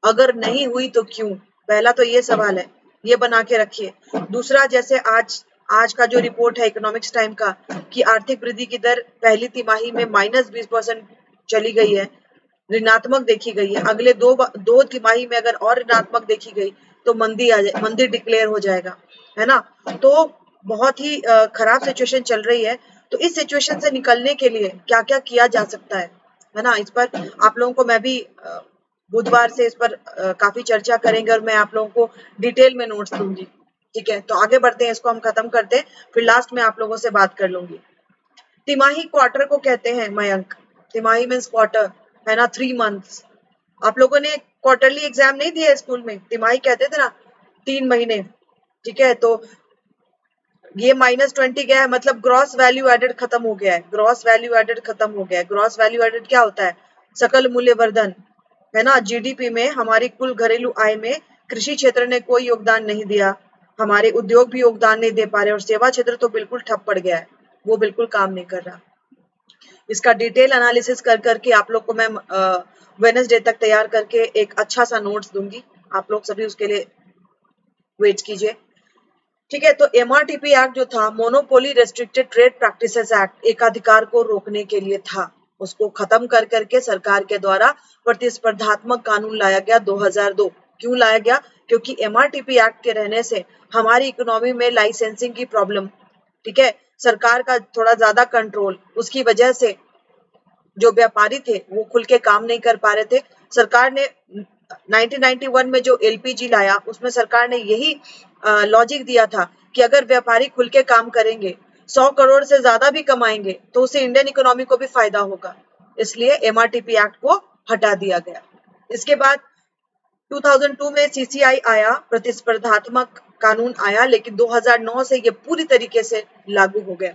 अगर नहीं हुई तो क्यों? पहला तो ये सवाल है, ये बना के रखिए। दूसरा, जैसे आज आज का जो रिपोर्ट है इकोनॉमिक्स टाइम का, कि आर्थिक वृद्धि की दर पहली तिमाही में माइनस बीस परसेंट चली गई है, ऋणात्मक देखी गई है। अगले दो दो तिमाही में अगर और ऋणात्मक देखी गई तो मंदी आ जाए, मंदी डिक्लेयर हो जाएगा, है ना? तो बहुत ही खराब सिचुएशन चल रही है। तो इस सिचुएशन से निकलने के लिए क्या क्या किया जा सकता है है ना? इस पर आप लोगों को मैं भी बुधवार से इस पर काफ़ी चर्चा करेंगे और मैं आप लोगों को डिटेल में नोट्स दूँगी, ठीक है? तो आगे बढ़ते हैं, इसको हम खत्म करते हैं, फिर लास्ट में आप लोगों से बात कर लूँगी। तिमाही क्वार्टर को कहते हैं मयंक। तिमाही मीन्स क्वार्टर है ना? थ्री मंथ्स आप लोगों ने क्वार्टरली एग्ज़ाम नहीं दिया स्कूल में। तिमाही कहते थे ना, तीन महीने, ठीक है? तो ये माइनस ट्वेंटी गया है मतलब ग्रॉस वैल्यू एडेड खत्म हो गया है। ग्रॉस वैल्यू एडेड खत्म हो गया है। ग्रॉस वैल्यू एडेड क्या होता है? सकल मूल्य वर्धन, है ना? जीडीपी में, हमारी कुल घरेलू आय में कृषि क्षेत्र ने कोई योगदान नहीं दिया। हमारे उद्योग भी योगदान नहीं दे पा रहे, और सेवा क्षेत्र तो बिल्कुल ठप पड़ गया है। वो बिल्कुल काम नहीं कर रहा। इसका डिटेल एनालिसिस कर करके आप लोग को मैं वेनेसडे तक तैयार करके एक अच्छा सा नोट्स दूँगी। आप लोग सभी उसके लिए वेट कीजिए। ठीक है तो एमआरटीपी एक्ट जो था monopoly restricted trade practice act एकाधिकार को रोकने के लिए था। उसको खत्म कर करके सरकार के द्वारा प्रतिस्पर्धात्मक कानून लाया गया 2002 क्यों लाया गया? क्योंकि एमआरटीपी एक्ट के रहने से हमारी इकोनॉमी में लाइसेंसिंग की प्रॉब्लम ठीक है, सरकार का थोड़ा ज़्यादा कंट्रोल उसकी वजह से जो व्यापारी थे, वो खुल के काम नहीं कर पा रहे थे। सरकार ने 1991 में जो एलपीजी लाया, उसमें सरकार ने यही लॉजिक दिया था कि अगर व्यापारी खुल के काम करेंगे, सौ करोड़ से ज़्यादा भी कमाएँगे तो उसे इंडियन इकोनॉमी को भी फ़ायदा होगा। इसलिए एमआरटीपी एक्ट को हटा दिया गया। इसके बाद 2002 में सीसीआई आया, प्रतिस्पर्धात्मक कानून आया, लेकिन 2009 से ये पूरी तरीके से लागू हो गया।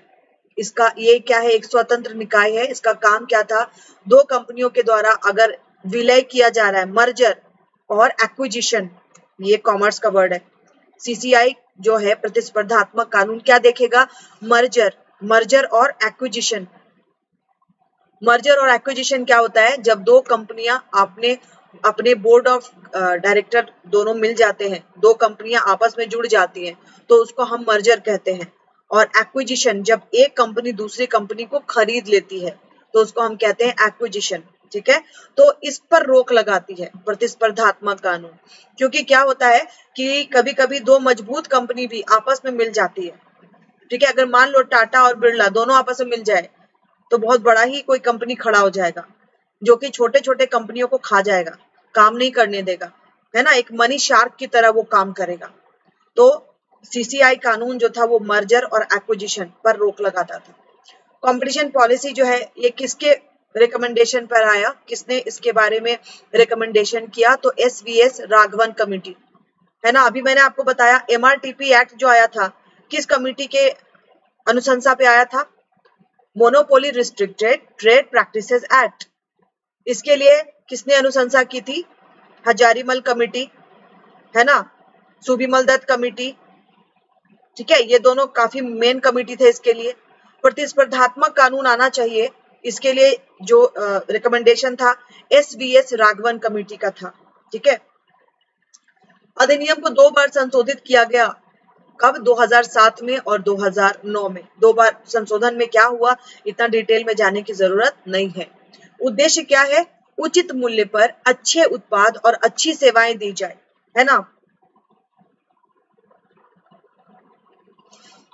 इसका ये क्या है, एक स्वतंत्र निकाय है, इसका काम क्या था? दो कंपनियों के द्वारा अगर विलय किया जा रहा है मर्जर और एक्विजिशन ये कॉमर्स का वर्ड है। सीसीआई जो है, प्रतिस्पर्धात्मक कानून क्या देखेगा? मर्जर मर्जर और एक्विजिशन मर्जर और एक्विजिशन क्या होता है? जब दो कंपनियाँ अपने अपने बोर्ड ऑफ़ डायरेक्टर दोनों मिल जाते हैं, दो कंपनियाँ आपस में जुड़ जाती हैं तो उसको हम मर्जर कहते हैं। और एक्विजिशन जब एक कंपनी दूसरी कंपनी को खरीद लेती है तो उसको हम कहते हैं एक्विजिशन ठीक है? तो इस पर रोक लगाती है प्रतिस्पर्धात्मक कानून। क्योंकि क्या होता है कि कभी कभी दो मज़बूत कंपनी भी आपस में मिल जाती है, ठीक है? अगर मान लो टाटा और बिरला दोनों आपस में मिल जाए तो बहुत बड़ा ही कोई कंपनी खड़ा हो जाएगा, जो कि छोटे छोटे कंपनियों को खा जाएगा, काम नहीं करने देगा, है ना? एक मनी शार्क की तरह वो काम करेगा। तो सीसीआई कानून जो था वो मर्जर और एक्विजिशन पर रोक लगाता था। कंपटीशन पॉलिसी जो है, ये किसके रिकमेंडेशन पर आया? किसने इसके बारे में रिकमेंडेशन किया? तो S V S Raghavan committee है ना? अभी मैंने आपको बताया एमआरटीपी एक्ट जो आया था, किस कमिटी के अनुशंसा पे आया था? Monopoly restricted trade practice act इसके लिए किसने अनुशंसा की थी? हजारीमल कमिटी। है ना? सुबीमल दत्त कमिटी। ठीक है, ये दोनों काफ़ी मेन कमिटी थे इसके लिए। प्रतिस्पर्धात्मक कानून आना चाहिए, इसके लिए जो रिकमेंडेशन था S V S Raghavan committee का था, ठीक है। अधिनियम को दो बार संशोधित किया गया, कब? 2007 में और 2009 में। दो बार संशोधन में क्या हुआ? इतना डिटेल में जाने की ज़रूरत नहीं है। उद्देश्य क्या है? उचित मूल्य पर अच्छे उत्पाद और अच्छी सेवाएँ दी जाए, है ना?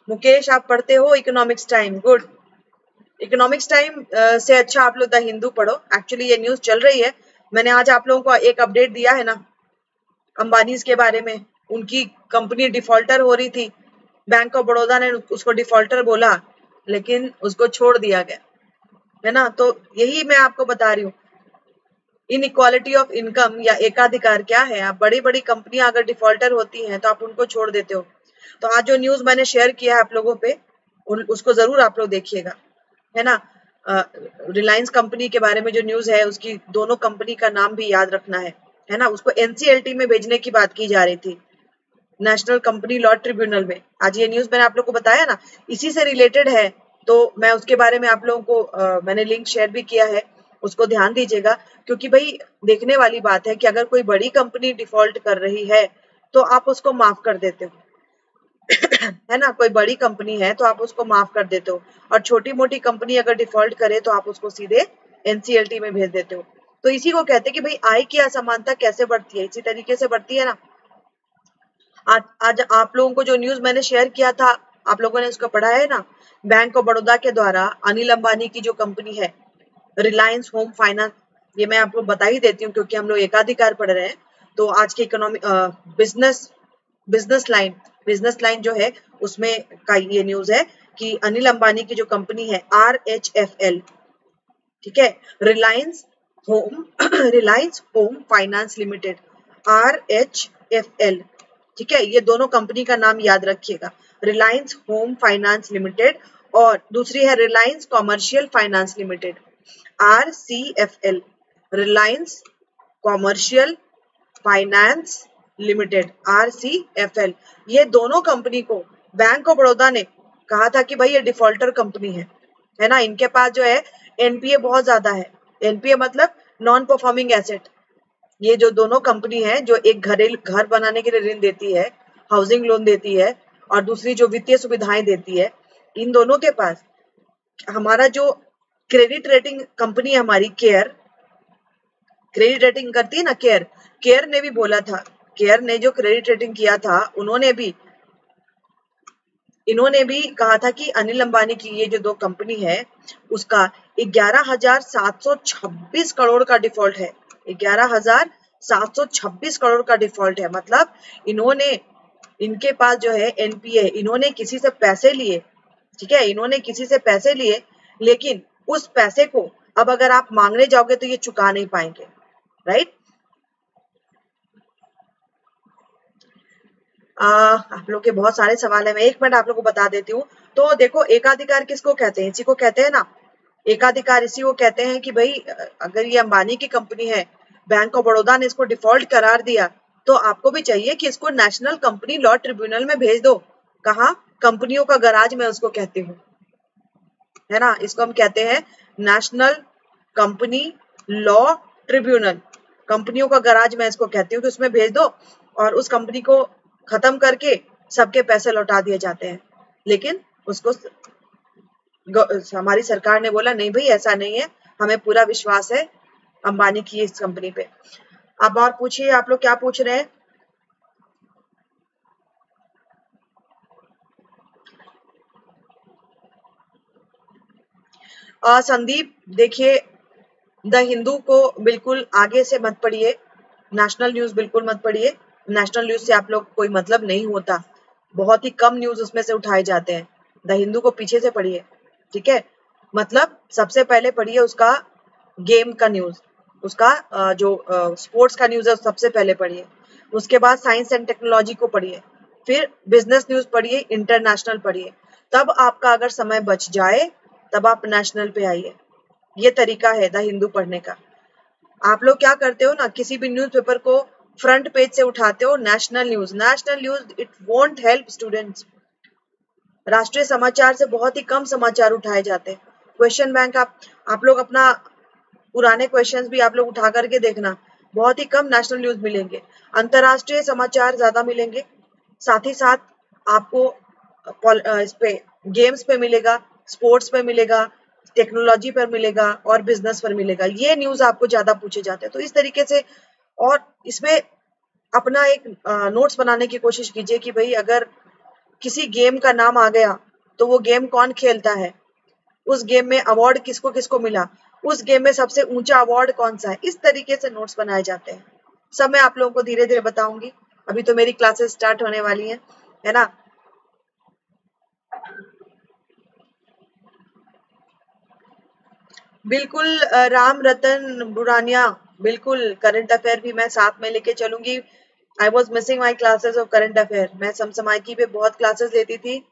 मुकेश, आप पढ़ते हो Economics Time good Economics Time से अच्छा आप लोग द हिंदू पढ़ो। एक्चुअली ये न्यूज़ चल रही है। मैंने आज आप लोगों को एक अपडेट दिया है ना अंबानी के बारे में। उनकी कंपनी डिफॉल्टर हो रही थी। बैंक ऑफ़ बड़ौदा ने उसको डिफॉल्टर बोला, लेकिन उसको छोड़ दिया गया। है ना? तो यही मैं आपको बता रही हूँ। इन इक्वालिटी ऑफ़ इनकम या एकाधिकार क्या है? आप बड़ी बड़ी कंपनियाँ अगर डिफॉल्टर होती हैं तो आप उनको छोड़ देते हो। तो आज जो न्यूज़ मैंने शेयर किया है आप लोगों पे उसको ज़रूर आप लोग देखिएगा है ना? रिलायंस कंपनी के बारे में जो न्यूज़ है उसकी दोनों कंपनी का नाम भी याद रखना है है ना? उसको एनसीएलटी में भेजने की बात की जा रही थी नेशनल कंपनी लॉ ट्रिब्यूनल में। आज ये न्यूज़ मैंने आप लोग को बताया ना इसी से रिलेटेड है तो मैं उसके बारे में आप लोगों को आ, मैंने लिंक शेयर भी किया है उसको ध्यान दीजिएगा क्योंकि भाई देखने वाली बात है कि अगर कोई बड़ी कंपनी डिफ़ॉल्ट कर रही है तो आप उसको माफ़ कर देते हो। है ना? कोई बड़ी कंपनी है तो आप उसको माफ़ कर देते हो। और छोटी मोटी कंपनी अगर डिफ़ॉल्ट करे तो आप उसको सीधे एनसीएलटी में भेज देते हो। तो इसी को कहते हैं कि भाई, आय की असमानता कैसे बढ़ती है? इसी तरीके से बढ़ती है ना? आज आप लोगों को जो न्यूज़ मैंने शेयर किया था, आप लोगों ने उसको पढ़ा है ना? बैंक ऑफ़ बड़ौदा के द्वारा अनिल अंबानी की जो कंपनी है रिलायंस होम फाइनेंस ये मैं आपको बता ही देती हूँ, क्योंकि हम लोग एकाधिकार पढ़ रहे हैं। तो आज के economy business business line business line जो है, उसमें का ये न्यूज़ है कि अनिल अंबानी की जो कंपनी है आर एच एफ़ एल ठीक है? Reliance Home Reliance Home Finance Limited R H F L ठीक है? ये दोनों कंपनी का नाम याद रखिएगा। रिलायंस होम फाइनेंस लिमिटेड और दूसरी है Reliance Commercial Finance Limited R C F L Reliance Commercial Finance Limited R C F L ये दोनों कंपनी को, बैंक ऑफ़ बड़ौदा ने कहा था कि भाई ये डिफॉल्टर कंपनी है। है ना? इनके पास जो है, एनपीए बहुत ज़्यादा है। एनपीए मतलब नॉन परफॉर्मिंग एसेट ये जो दोनों कंपनी है, जो एक घरेलू, घर बनाने के लिए ऋण देती है हाउसिंग लोन देती है, और दूसरी जो वित्तीय सुविधाएँ देती है, इन दोनों के पास हमारा जो क्रेडिट रेटिंग कंपनी हमारी केयर क्रेडिट रेटिंग करती है ना केयर केयर ने भी बोला था केयर ने जो क्रेडिट रेटिंग किया था, उन्होंने भी, इन्होंने भी कहा था कि अनिल अंबानी की ये जो दो कंपनी है, उसका ग्यारह हज़ार सात सौ छब्बीस करोड़ का डिफ़ॉल्ट है। ग्यारह हज़ार 726 करोड़ का डिफ़ॉल्ट है। मतलब इन्होंने, इनके पास जो है एनपीए इन्होंने किसी से पैसे लिए, ठीक है? इन्होंने किसी से पैसे लिए, लेकिन उस पैसे को अब अगर आप मांगने जाओगे तो ये चुका नहीं पाएँगे राइट आप लोग के बहुत सारे सवाल है। मैं एक मिनट आप लोग को बता देती हूँ। तो देखो, एकाधिकार किसको कहते हैं? इसी को कहते हैं ना? एकाधिकार इसी को कहते हैं कि भाई, अगर ये अंबानी की कंपनी है, बैंक ऑफ़ बड़ौदा ने इसको डिफ़ॉल्ट करार दिया तो आपको भी चाहिए कि इसको नेशनल कंपनी लॉ ट्रिब्यूनल में भेज दो। कहा? कंपनियों का गराज मैं उसको कहती हूँ। है ना? इसको हम कहते हैं नेशनल कंपनी लॉ ट्रिब्यूनल। कंपनियों का गराज मैं इसको कहती हूँ कि उसमें भेज दो और उस कंपनी को खत्म करके सबके पैसे लौटा दिए जाते हैं। लेकिन उसको हमारी सरकार ने बोला, नहीं भाई, ऐसा नहीं है। हमें पूरा विश्वास है अंबानी की इस कंपनी पे। अब और पूछिए, आप लोग क्या पूछ रहे हैं? संदीप, देखिए, द हिंदू को बिल्कुल आगे से मत पढ़िए। नेशनल न्यूज़ बिल्कुल मत पढ़िए। नेशनल न्यूज़ से आप लोग कोई मतलब नहीं होता। बहुत ही कम न्यूज़ उसमें से उठाए जाते हैं। द हिंदू को पीछे से पढ़िए, ठीक है? मतलब सबसे पहले पढ़िए उसका गेम का न्यूज़, उसका जो स्पोर्ट्स का न्यूज़ है सबसे पहले पढ़िए। उसके बाद साइंस एंड टेक्नोलॉजी को पढ़िए। फिर बिज़नेस न्यूज़ पढ़िए, इंटरनेशनल पढ़िए। तब आपका अगर समय बच जाए, तब आप नेशनल पे आइए। ये तरीका है द हिंदू पढ़ने का। आप लोग क्या करते हो ना, किसी भी न्यूज़ पेपर को फ्रंट पेज से उठाते हो national news national news it won't help students राष्ट्रीय समाचार से बहुत ही कम समाचार उठाए जाते हैं। क्वेश्चन बैंक आप आप लोग अपना पुराने क्वेश्चंस भी आप लोग उठा करके देखना। बहुत ही कम नेशनल न्यूज़ मिलेंगे। अंतरराष्ट्रीय समाचार ज़्यादा मिलेंगे। साथ ही साथ आपको इस पे गेम्स पे मिलेगा स्पोर्ट्स पे मिलेगा टेक्नोलॉजी पर मिलेगा और बिज़नेस पर मिलेगा। ये न्यूज़ आपको ज़्यादा पूछे जाते हैं। तो इस तरीके से और इसमें अपना एक नोट्स बनाने की कोशिश कीजिए कि भाई अगर किसी गेम का नाम आ गया तो वो गेम कौन खेलता है? उस गेम में अवार्ड किसको किसको मिला? उस गेम में सबसे ऊँचा अवार्ड कौन सा है? इस तरीके से नोट्स बनाए जाते हैं। सब मैं आप लोगों को धीरे धीरे बताऊँगी। अभी तो मेरी क्लासेस स्टार्ट होने वाली हैं, है ना? बिल्कुल राम रतन बुरानिया बिल्कुल करंट अफेयर भी मैं साथ में लेके चलूँगी। I was missing my classes of current affair मैं समसमायकी पे बहुत क्लासेस लेती थी।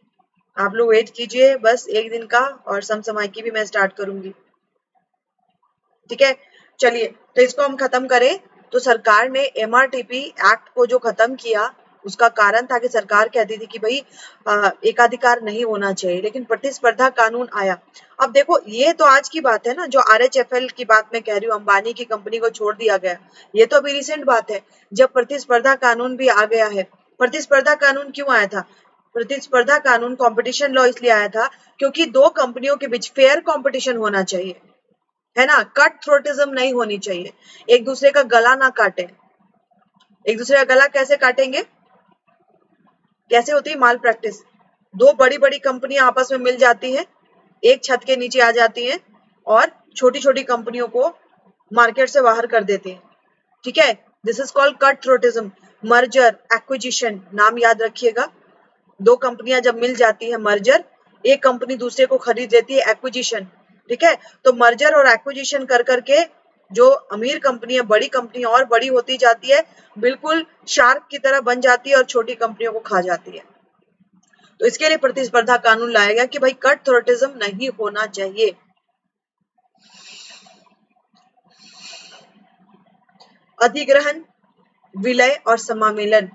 आप लोग वेट कीजिए, बस एक दिन का और समसमायकी भी मैं स्टार्ट करूँगी। ठीक है? चलिए तो इसको हम खत्म करें। तो सरकार ने एमआरटीपी एक्ट को जो खत्म किया उसका कारण था कि सरकार कहती थी कि भाई एकाधिकार नहीं होना चाहिए, लेकिन प्रतिस्पर्धा कानून आया। अब देखो, ये तो आज की बात है ना, जो आरएचएफएल की बात मैं कह रही हूँ, अंबानी की कंपनी को छोड़ दिया गया, ये तो अभी रिसेंट बात है, जब प्रतिस्पर्धा कानून भी आ गया है। प्रतिस्पर्धा कानून क्यों आया था? प्रतिस्पर्धा कानून कंपटीशन लॉ इसलिए आया था, क्योंकि दो कंपनियों के बीच फेयर कंपटीशन होना चाहिए। है ना? कट थ्रोटिज्म नहीं होनी चाहिए। एक दूसरे का गला ना काटे। एक दूसरे का गला कैसे काटेंगे? कैसे होती है? Malpractice. दो बड़ी बड़ी कंपनियाँ आपस में मिल जाती है, एक छत के नीचे आ जाती है और छोटी छोटी कंपनियों को मार्केट से बाहर कर देती है। ठीक है? This is called cut throatism merger acquisition नाम याद रखिएगा। दो कंपनियाँ जब मिल जाती है मर्जर एक कंपनी दूसरे को खरीद लेती है एक्विजिशन ठीक है? तो मर्जर और एक्विजिशन कर करके जो अमीर कंपनी है, बड़ी कंपनी और बड़ी होती जाती है, बिल्कुल शार्क की तरह बन जाती है और छोटी कंपनियों को खा जाती है। तो इसके लिए प्रतिस्पर्धा कानून लाया गया कि भाई कट थ्रोटिज्म नहीं होना चाहिए। अधिग्रहण, विलय और समामेलन,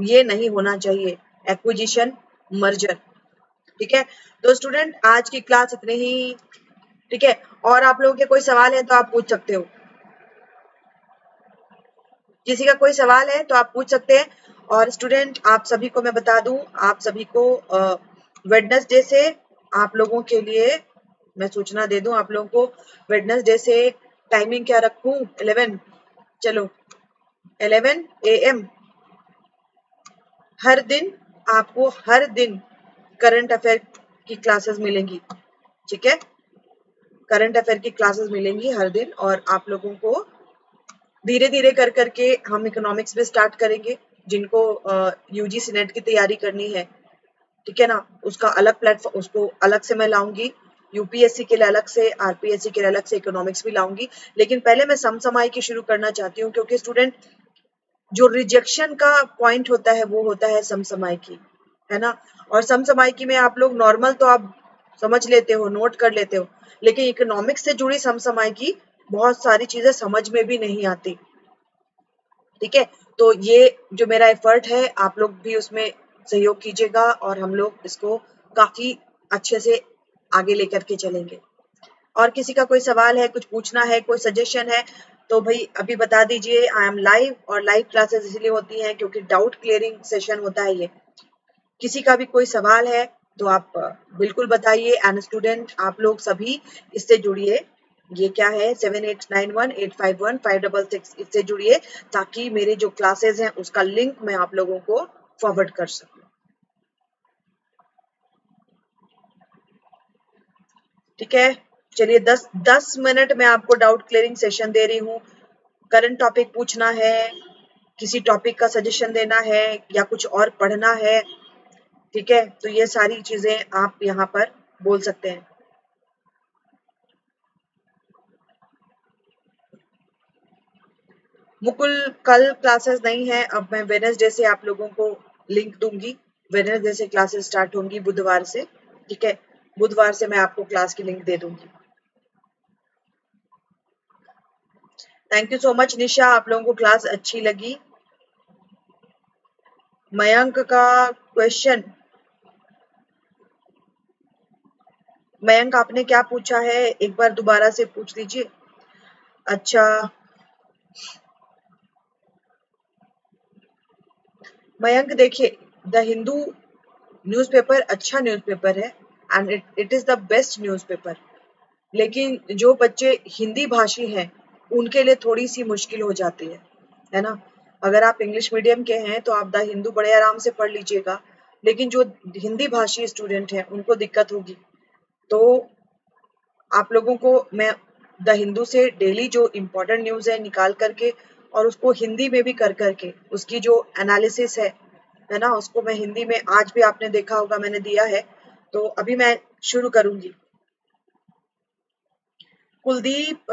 ये नहीं होना चाहिए। एक्विजिशन मर्जर ठीक है? तो स्टूडेंट आज की क्लास इतने ही, ठीक है? और आप लोगों के कोई सवाल है तो आप पूछ सकते हो। किसी का कोई सवाल है तो आप पूछ सकते हैं। और स्टूडेंट, आप सभी को मैं बता दूँ, आप सभी को वेडनेसडे से आप लोगों के लिए, मैं सूचना दे दूँ आप लोगों को वेडनेसडे से टाइमिंग क्या रखूँ? 11 चलो। 11 एम हर दिन आपको, हर दिन करंट अफेयर की क्लासेस मिलेंगी। ठीक है? करंट अफेयर की क्लासेस मिलेंगी हर दिन और आप लोगों को धीरे धीरे कर करके हम इकोनॉमिक्स में स्टार्ट करेंगे, जिनको यूजीसी नेट की तैयारी करनी है। ठीक है ना? उसका अलग प्लेटफॉर्म उसको अलग से मैं लाऊँगी। यूपीएससी के लिए अलग से आरपीएससी के लिए अलग से इकोनॉमिक्स भी लाऊँगी। लेकिन पहले मैं समसमाई की शुरू करना चाहती हूँ, क्योंकि स्टूडेंट जो रिजेक्शन का पॉइंट होता है, वो होता है समसमाई की। है ना? और समसमाई में आप लोग नॉर्मल तो आप समझ लेते हो नोट कर लेते हो। लेकिन इकोनॉमिक्स से जुड़ी समसमाई की बहुत सारी चीज़ें समझ में भी नहीं आती। ठीक है? तो ये जो मेरा एफर्ट है, आप लोग भी उसमें सहयोग कीजिएगा और हम लोग इसको काफ़ी अच्छे से आगे लेकर के चलेंगे। और किसी का कोई सवाल है, कुछ पूछना है, कोई सजेशन है तो भाई अभी बता दीजिए आई एम लाइव और लाइव क्लासेस इसलिए होती हैं क्योंकि डाउट क्लियरिंग सेशन होता है ये। किसी का भी कोई सवाल है तो आप बिल्कुल बताइए। एंड स्टूडेंट आप लोग सभी इससे जुड़िए। ये क्या है? Seven eight nine one eight five one five double six इससे जुड़िए ताकि मेरे जो क्लासेस हैं, उसका लिंक मैं आप लोगों को फॉरवर्ड कर सकूँ। ठीक है? चलिए दस दस मिनट में आपको डाउट क्लियरिंग सेशन दे रही हूँ। करंट टॉपिक पूछना है, किसी टॉपिक का सजेशन देना है या कुछ और पढ़ना है, ठीक है? तो ये सारी चीज़ें आप यहाँ पर बोल सकते हैं। मुकुल कल क्लासेस नहीं है, अब मैं वेनसडे से आप लोगों को लिंक दूँगी। वेनसडे से क्लासेस स्टार्ट होंगी बुधवार से, ठीक है? बुधवार से मैं आपको क्लास की लिंक दे दूँगी। Thank you so much Nisha. आप लोगों को क्लास अच्छी लगी। मयंक का क्वेश्चन मयंक, आपने क्या पूछा है? एक बार दोबारा से पूछ लीजिए अच्छा। मयंक, देखिए, द हिंदू न्यूज़पेपर अच्छा न्यूज़पेपर है and it is the best newspaper. लेकिन जो बच्चे हिंदी भाषी हैं, उनके लिए थोड़ी सी मुश्किल हो जाती है है ना? अगर आप इंग्लिश मीडियम के हैं तो आप द हिंदू बड़े आराम से पढ़ लीजिएगा, लेकिन जो हिंदी भाषी स्टूडेंट हैं, उनको दिक्कत होगी। तो आप लोगों को मैं द हिंदू से डेली जो इम्पोर्टेंट न्यूज़ है, निकाल करके और उसको हिंदी में भी कर करके, उसकी जो एनालिसिस है है ना, उसको मैं हिंदी में आज भी आपने देखा होगा, मैंने दिया है तो अभी मैं शुरू करूँगी। कुलदीप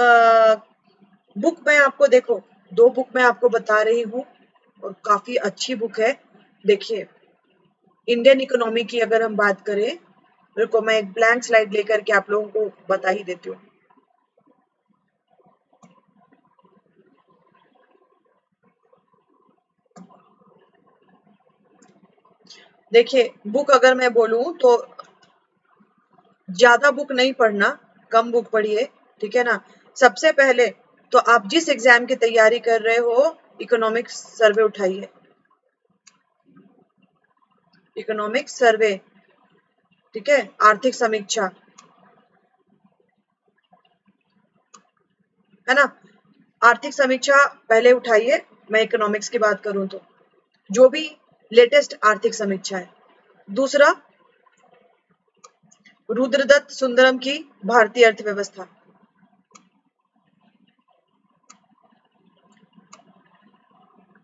बुक मैं आपको देखो, दो बुक मैं आपको बता रही हूँ, और काफ़ी अच्छी बुक है, देखिए। इंडियन इकोनॉमी की अगर हम बात करें रुको मैं एक ब्लैंक स्लाइड लेकर के आप लोगों को बता ही देती हूँ। देखिए बुक अगर मैं बोलूँ तो ज़्यादा बुक नहीं पढ़ना, कम बुक पढ़िए, ठीक है ना? सबसे पहले तो आप जिस एग्ज़ाम की तैयारी कर रहे हो इकोनॉमिक सर्वे उठाइए। इकोनॉमिक्स सर्वे ठीक है? आर्थिक समीक्षा। है ना? आर्थिक समीक्षा पहले उठाइए, मैं इकोनॉमिक्स की बात करूँ तो। जो भी लेटेस्ट आर्थिक समीक्षा है। दूसरा, रुद्रदत्त सुंदरम की भारतीय अर्थव्यवस्था।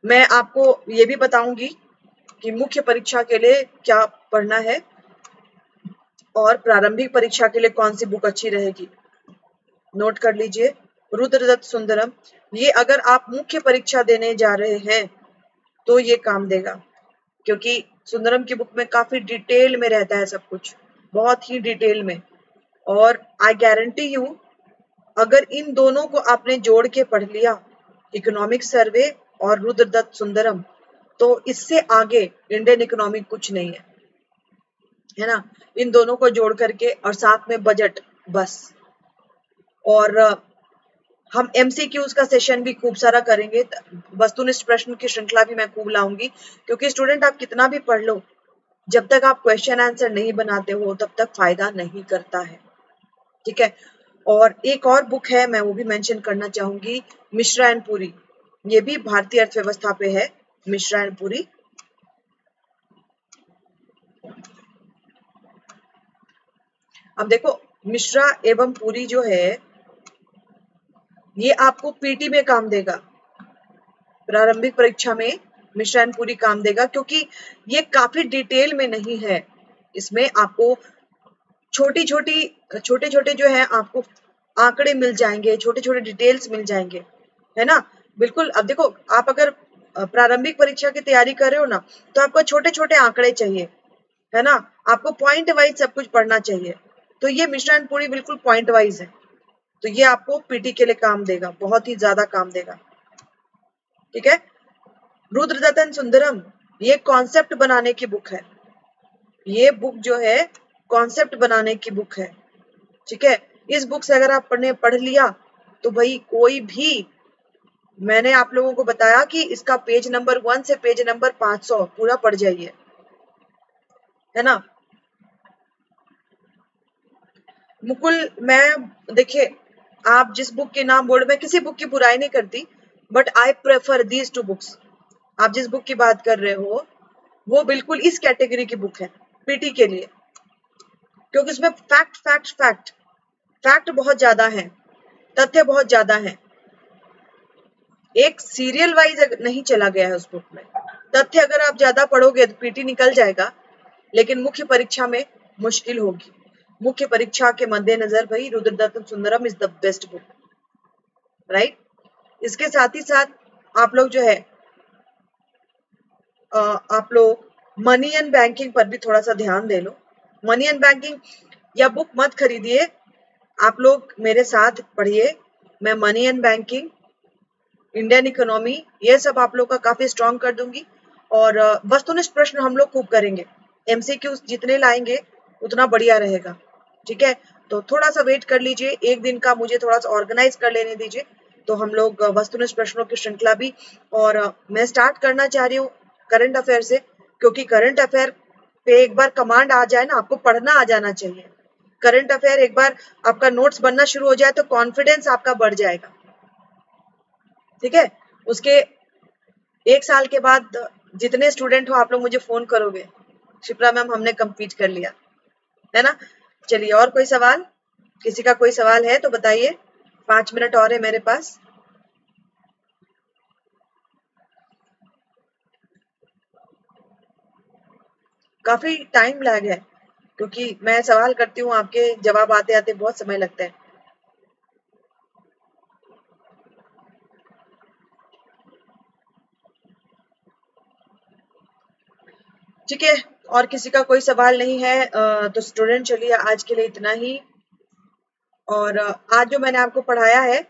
मैं आपको ये भी बताऊँगी कि मुख्य परीक्षा के लिए क्या पढ़ना है और प्रारंभिक परीक्षा के लिए कौन सी बुक अच्छी रहेगी। नोट कर लीजिए, रुद्रदत्त सुंदरम, ये अगर आप मुख्य परीक्षा देने जा रहे हैं तो ये काम देगा। क्योंकि सुंदरम की बुक में काफ़ी डिटेल में रहता है सब कुछ। बहुत ही डिटेल में। और आई गारंटी यू अगर इन दोनों को आपने जोड़ के पढ़ लिया इकोनॉमिक सर्वे और रुद्रदत्त सुंदरम तो इससे आगे इंडियन इकोनॉमिक कुछ नहीं है। है ना? इन दोनों को जोड़ करके और साथ में बजट बस। और हम एमसीक्यूज का सेशन भी खूब सारा करेंगे। वस्तुनिष्ठ प्रश्न की श्रृंखला भी मैं खूब लाऊँगी। क्योंकि स्टूडेंट आप कितना भी पढ़ लो, जब तक आप क्वेश्चन आंसर नहीं बनाते हो, तब तक फ़ायदा नहीं करता है। ठीक है? और एक और बुक है, मैं वो भी मेंशन करना चाहूँगी मिश्रा एंड पुरी ये भी भारतीय अर्थव्यवस्था पे है मिश्रा एंड पुरी अब देखो, मिश्रा एवं पूरी जो है ये आपको पीटी में काम देगा। प्रारंभिक परीक्षा में मिश्रण पूरी काम देगा क्योंकि ये काफ़ी डिटेल में नहीं है। इसमें आपको छोटी छोटी छोटे छोटे जो है, आपको आंकड़े मिल जाएँगे छोटे छोटे डिटेल्स मिल जाएँगे। है ना? बिल्कुल, अब देखो, आप अगर प्रारंभिक परीक्षा की तैयारी कर रहे हो ना तो आपको छोटे छोटे आंकड़े चाहिए। है ना? आपको पॉइंट वाइज सब कुछ पढ़ना चाहिए। तो ये मिश्रण पूरी बिल्कुल पॉइंट वाइज है। तो ये आपको पीटी के लिए काम देगा, बहुत ही ज़्यादा काम देगा। ठीक है? रुद्रदत्तन सुंदरम, ये कॉन्सेप्ट बनाने की बुक है। ये बुक जो है कॉन्सेप्ट बनाने की बुक है। ठीक है? इस बुक से अगर आप पढ़ने पढ़ लिया तो भाई कोई भी, मैंने आप लोगों को बताया कि इसका पेज नंबर वन से पेज नंबर पाँच सौ, पूरा पढ़ जाइए। है ना? मुकुल, मैं, देखिए आप जिस बुक के नाम बोर्ड में किसी बुक की बुराई नहीं करती but I prefer these two books आप जिस बुक की बात कर रहे हो, वो बिल्कुल इस कैटेगरी की बुक है पीटी के लिए। क्योंकि उसमें फैक्ट फैक्ट फैक्ट फैक्ट बहुत ज़्यादा है, तथ्य बहुत ज़्यादा है। एक सीरियल वाइज नहीं चला गया है उस बुक में, तथ्य अगर आप ज़्यादा पढ़ोगे तो पीटी निकल जाएगा, लेकिन मुख्य परीक्षा में मुश्किल होगी। मुख्य परीक्षा के मद्देनजर भाई Rudradatt Sundaram is the best book right इसके साथ ही साथ आप लोग जो है आप लोग मनी एंड बैंकिंग पर भी थोड़ा सा ध्यान दे लो। मनी एंड बैंकिंग या बुक मत खरीदिए। आप लोग मेरे साथ पढ़िए। मैं money and banking Indian economy ये सब आप लोग का काफ़ी स्ट्रॉन्ग कर दूँगी। और वस्तुनिष्ठ प्रश्न हम लोग खूब करेंगे। एमसीक्यू जितने लाएँगे, उतना बढ़िया रहेगा। ठीक है? तो थोड़ा सा वेट कर लीजिए। एक दिन का मुझे थोड़ा सा ऑर्गेनाइज कर लेने दीजिए। तो हम लोग वस्तुनिष्ठ प्रश्नों की श्रृंखला भी और मैं स्टार्ट करना चाह रही हूँ करंट अफेयर से, क्योंकि करंट अफेयर पे एक बार कमांड आ जाए ना, आपको पढ़ना आ जाना चाहिए। करंट अफेयर एक बार आपका नोट्स बनना शुरू हो जाए तो कॉन्फिडेंस आपका बढ़ जाएगा। ठीक है? उसके एक साल के बाद जितने स्टूडेंट हो आप लोग मुझे फ़ोन करोगे। शिप्रा मैम, हमने कंप्लीट कर लिया। है ना? चलिए और कोई सवाल? किसी का कोई सवाल है तो बताइए। पाँच मिनट और है मेरे पास। काफ़ी टाइम लैग है, क्योंकि मैं सवाल करती हूँ, आपके जवाब आते आते बहुत समय लगता है। ठीक है और किसी का कोई सवाल नहीं है तो स्टूडेंट चलिए आज के लिए इतना ही। और आज जो मैंने आपको पढ़ाया है,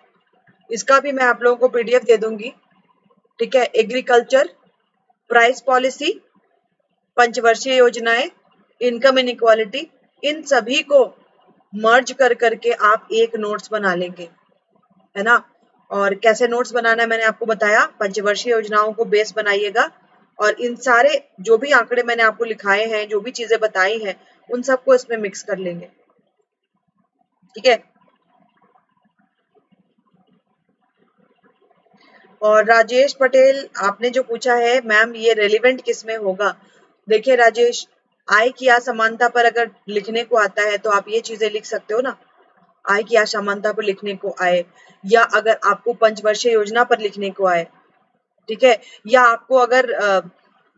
इसका भी मैं आप लोगों को पीडीएफ दे दूँगी। ठीक है? एग्रीकल्चर प्राइस पॉलिसी पंचवर्षीय योजनाएँ इनकम इनक्वालिटी इन सभी को मर्ज कर करके आप एक नोट्स बना लेंगे। है ना? और कैसे नोट्स बनाना है मैंने आपको बताया। पंचवर्षीय योजनाओं को बेस बनाइएगा। और इन सारे जो भी आंकड़े मैंने आपको लिखाए हैं, जो भी चीज़ें बताई हैं, उन सबको इसमें मिक्स कर लेंगे। ठीक है? और राजेश पटेल, आपने जो पूछा है मैम ये रेलिवेंट किसमें होगा? देखिए राजेश आय की असमानता पर अगर लिखने को आता है तो आप ये चीज़ें लिख सकते हो ना? आय की असमानता पर लिखने को आए, या अगर आपको पंचवर्षीय योजना पर लिखने को आए ठीक है? या आपको अगर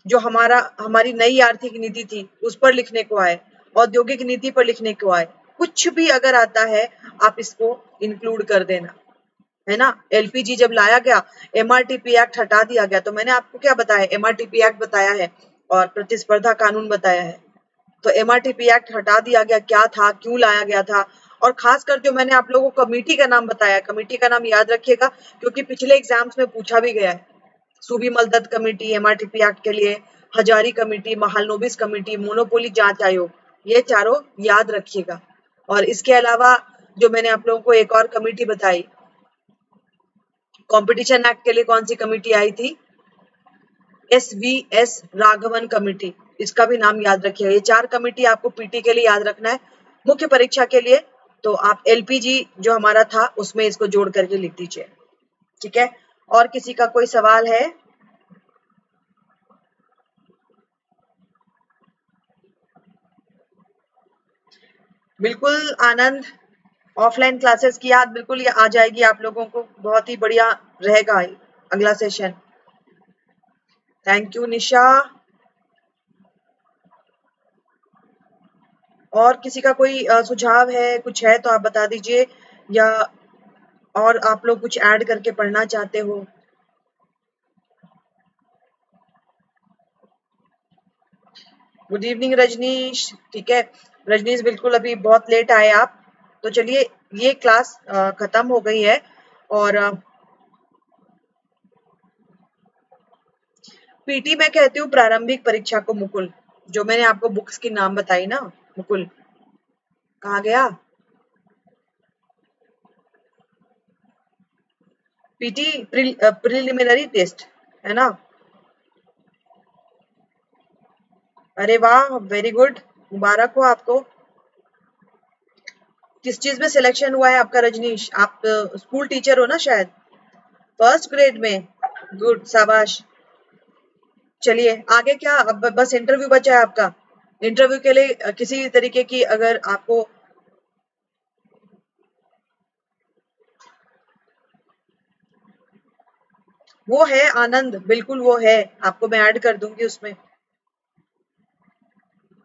जो हमारा, हमारी नई आर्थिक नीति थी, उस पर लिखने को आए, औद्योगिक नीति पर लिखने को आए, कुछ भी अगर आता है, आप इसको इंक्लूड कर देना। है ना? एलपीजी जब लाया गया एमआरटीपी एक्ट हटा दिया गया तो मैंने आपको क्या बताया? एमआरटीपी एक्ट बताया है और प्रतिस्पर्धा कानून बताया है। तो एमआरटीपी एक्ट हटा दिया गया, क्या था, क्यों लाया गया था? और खासकर जो मैंने आप लोगों को कमेटी का नाम बताया, कमेटी का नाम याद रखिएगा, क्योंकि पिछले एग्ज़ाम्स में पूछा भी गया है। सूबी मलदत कमेटी एमआरटीपी एक्ट के लिए, Hazari committee Mahalanobis committee, monopoly जाँच आयोग, ये चारों याद रखिएगा। और इसके अलावा जो मैंने आप लोगों को एक और कमेटी बताई कंपटीशन एक्ट के लिए कौन सी कमेटी आई थी? S V S Raghavan committee, इसका भी नाम याद रखिएगा। ये चार कमेटी आपको पीटी के लिए याद रखना है। मुख्य परीक्षा के लिए तो आप एलपीजी जो हमारा था, उसमें इसको जोड़ करके लिख दीजिए। ठीक है? और किसी का कोई सवाल है? बिल्कुल, आनंद, ऑफलाइन क्लासेस की याद बिल्कुल ये आ जाएगी आप लोगों को। बहुत ही बढ़िया रहेगा अगला सेशन। थैंक यू निशा। और किसी का कोई सुझाव है, कुछ है तो आप बता दीजिए, या और आप लोग कुछ ऐड करके पढ़ना चाहते हो? गुड इवनिंग रजनीश ठीक है? रजनीश बिल्कुल अभी बहुत लेट आए आप। तो चलिए, ये क्लास खत्म हो गई है और पीटी मैं कहती हूँ प्रारंभिक परीक्षा को मुकुल, जो मैंने आपको बुक्स की नाम बताई ना, मुकुल। कहा गया? पीटी प्रिलिमिनरी टेस्ट है ना? अरे वाह वेरी गुड मुबारक हो आपको। किस चीज़ में सिलेक्शन हुआ है आपका, रजनीश? आप स्कूल टीचर हो ना शायद? फ़र्स्ट ग्रेड में। गुड शाबाश। चलिए, आगे क्या? अब बस इंटरव्यू बचा है आपका। इंटरव्यू के लिए किसी तरीके की अगर आपको वो है आनंद, बिल्कुल वो है। आपको मैं ऐड कर दूँगी उसमें।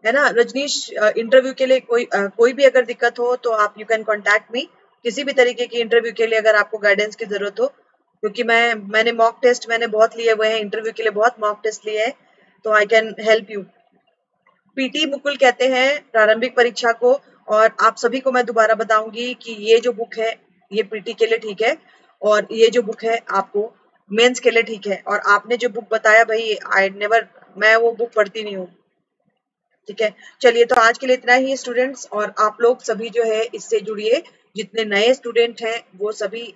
है ना? रजनीश इंटरव्यू के लिए कोई कोई भी अगर दिक्कत हो तो आप यू कैन कॉन्टेक्ट मी किसी भी तरीके की इंटरव्यू के लिए अगर आपको गाइडेंस की ज़रूरत हो, क्योंकि मैं, मैंने मॉक टेस्ट मैंने बहुत लिए हुए हैं इंटरव्यू के लिए बहुत मॉक टेस्ट लिए हैं तो I can help you PT Mukul कहते हैं, प्रारंभिक परीक्षा को, और आप सभी को मैं दोबारा बताऊँगी कि ये जो बुक है, ये पीटी के लिए ठीक है, और ये जो बुक है, आपको मेंस के लिए ठीक है। और आपने जो बुक बताया भाई आई नेवर मैं वो बुक पढ़ती नहीं हूँ। ठीक है? चलिए तो आज के लिए इतना ही स्टूडेंट्स और आप लोग सभी जो है इससे जुड़िए। जितने नए स्टूडेंट हैं, वो सभी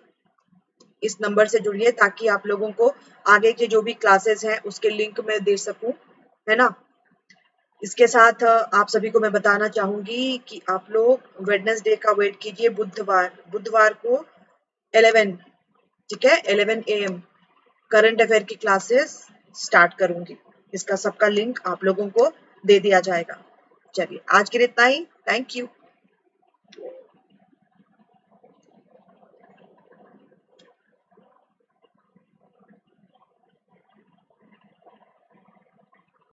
इस नंबर से जुड़िए, ताकि आप लोगों को आगे के जो भी क्लासेस हैं, उसके लिंक मैं दे सकूँ। है ना? इसके साथ आप सभी को मैं बताना चाहूँगी कि आप लोग वेडनेसडे का वेट कीजिए बुधवार। बुधवार को 11 ठीक है? 11 एम करंट अफेयर की क्लासेस स्टार्ट करूँगी। इसका सबका लिंक आप लोगों को दे दिया जाएगा। चलिए, आज के लिए इतना ही। Thank you